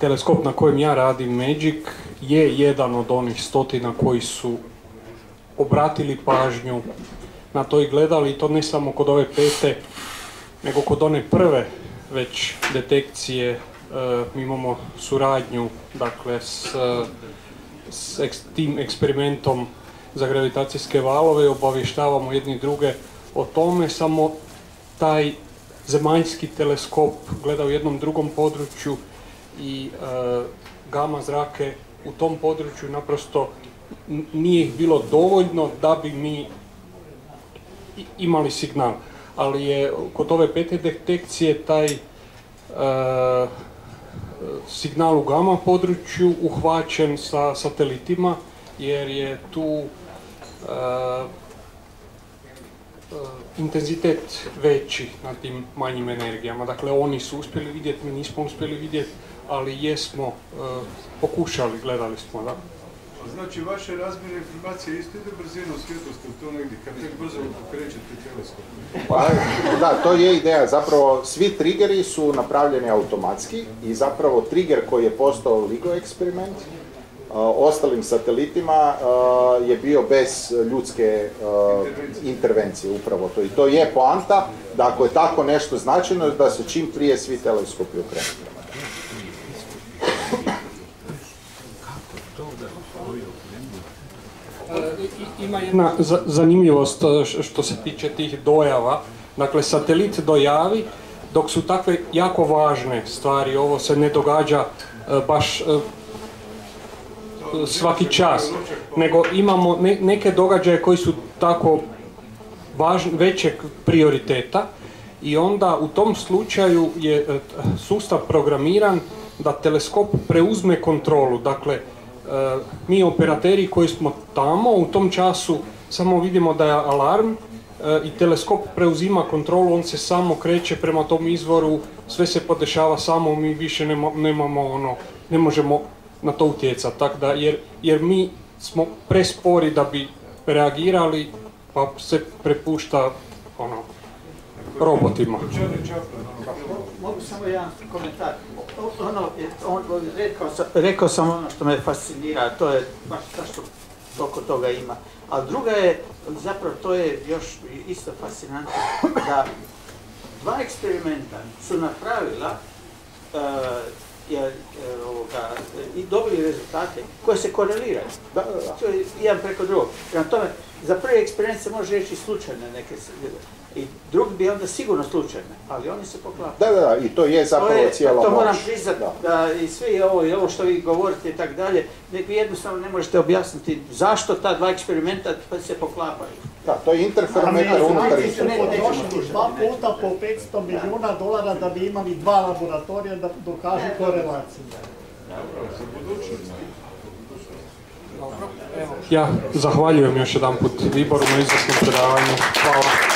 Teleskop na kojem ja radim, Magic, je jedan od onih stotina koji su obratili pažnju na to i gledali, i to ne samo kod ove pete, nego kod one prve već detekcije. E, Mi imamo suradnju, dakle, s, s tim eksperimentom za gravitacijske valove, obavještavamo jedni druge o tome, samo taj zemaljski teleskop gleda u jednom drugom području i e, gama zrake u tom području naprosto nije ih bilo dovoljno da bi mi i- imali signal. Ali je kod ove pete detekcije taj e, signal u gama području uhvaćen sa satelitima jer je tu e, e, intenzitet veći na tim manjim energijama. Dakle, oni su uspjeli vidjeti, mi nismo uspjeli vidjeti, ali jesmo pokušali, gledali smo, da.
Znači, vaše razmjene informacije isto ide brzinom svjetlosti, to negdje, kad tek brzo pokrećete teleskop.
Pa, da, to je ideja. Zapravo, svi triggeri su napravljeni automatski i zapravo trigger koji je postao LIGO eksperiment a, ostalim satelitima a, je bio bez ljudske a, intervencije upravo to. I to je poanta da ako je tako nešto značajno, da se čim prije svi teleskopi okrenu. prema tome.
Ima jedna za- zanimljivost e, š- što se tiče tih dojava. Dakle, satelit dojavi, dok su takve jako važne stvari, ovo se ne događa e, baš e, svaki čas, nego imamo ne- neke događaje koji su tako većeg prioriteta i onda u tom slučaju je sustav programiran da teleskop preuzme kontrolu. Dakle, mi operateri koji smo tamo u tom času samo vidimo da je alarm e, i teleskop preuzima kontrolu, on se samo kreće prema tom izvoru, sve se podešava samo, mi više nemamo ono, ne možemo na to utjecati. Tako da, jer, jer mi smo prespori da bi reagirali, pa se prepušta ono, robotima.
Mogu samo jedan komentar. Ono, je- on, rekao, sam, rekao sam ono što me fascinira, to je baš zašto toliko toga ima. A druga je, zapravo to je još isto fascinantno, da dva eksperimenta su napravila e, jer, e, i dobili rezultate koje se koreliraju. To je jedan preko drugog. Prema tome, za prvi eksperiment se može reći slučajne neke i drugi bi onda sigurno slučajne, ali oni se poklapaju.
Da, da, da, i to je zapravo
To, je,
cijela
to moram priznat i svi ovo i ovo što vi govorite i tako dalje, nek vi jednostavno ne možete objasniti zašto ta dva eksperimenta pa se poklapaju.
Da, to je interferometar unutar interferometra.
dva puta po 500 milijuna dolara da bi imali dva laboratorija da dokažu korelaciju.
Ja zahvaljujem još jedan put Viboru na izvrsnom predavanju. Hvala.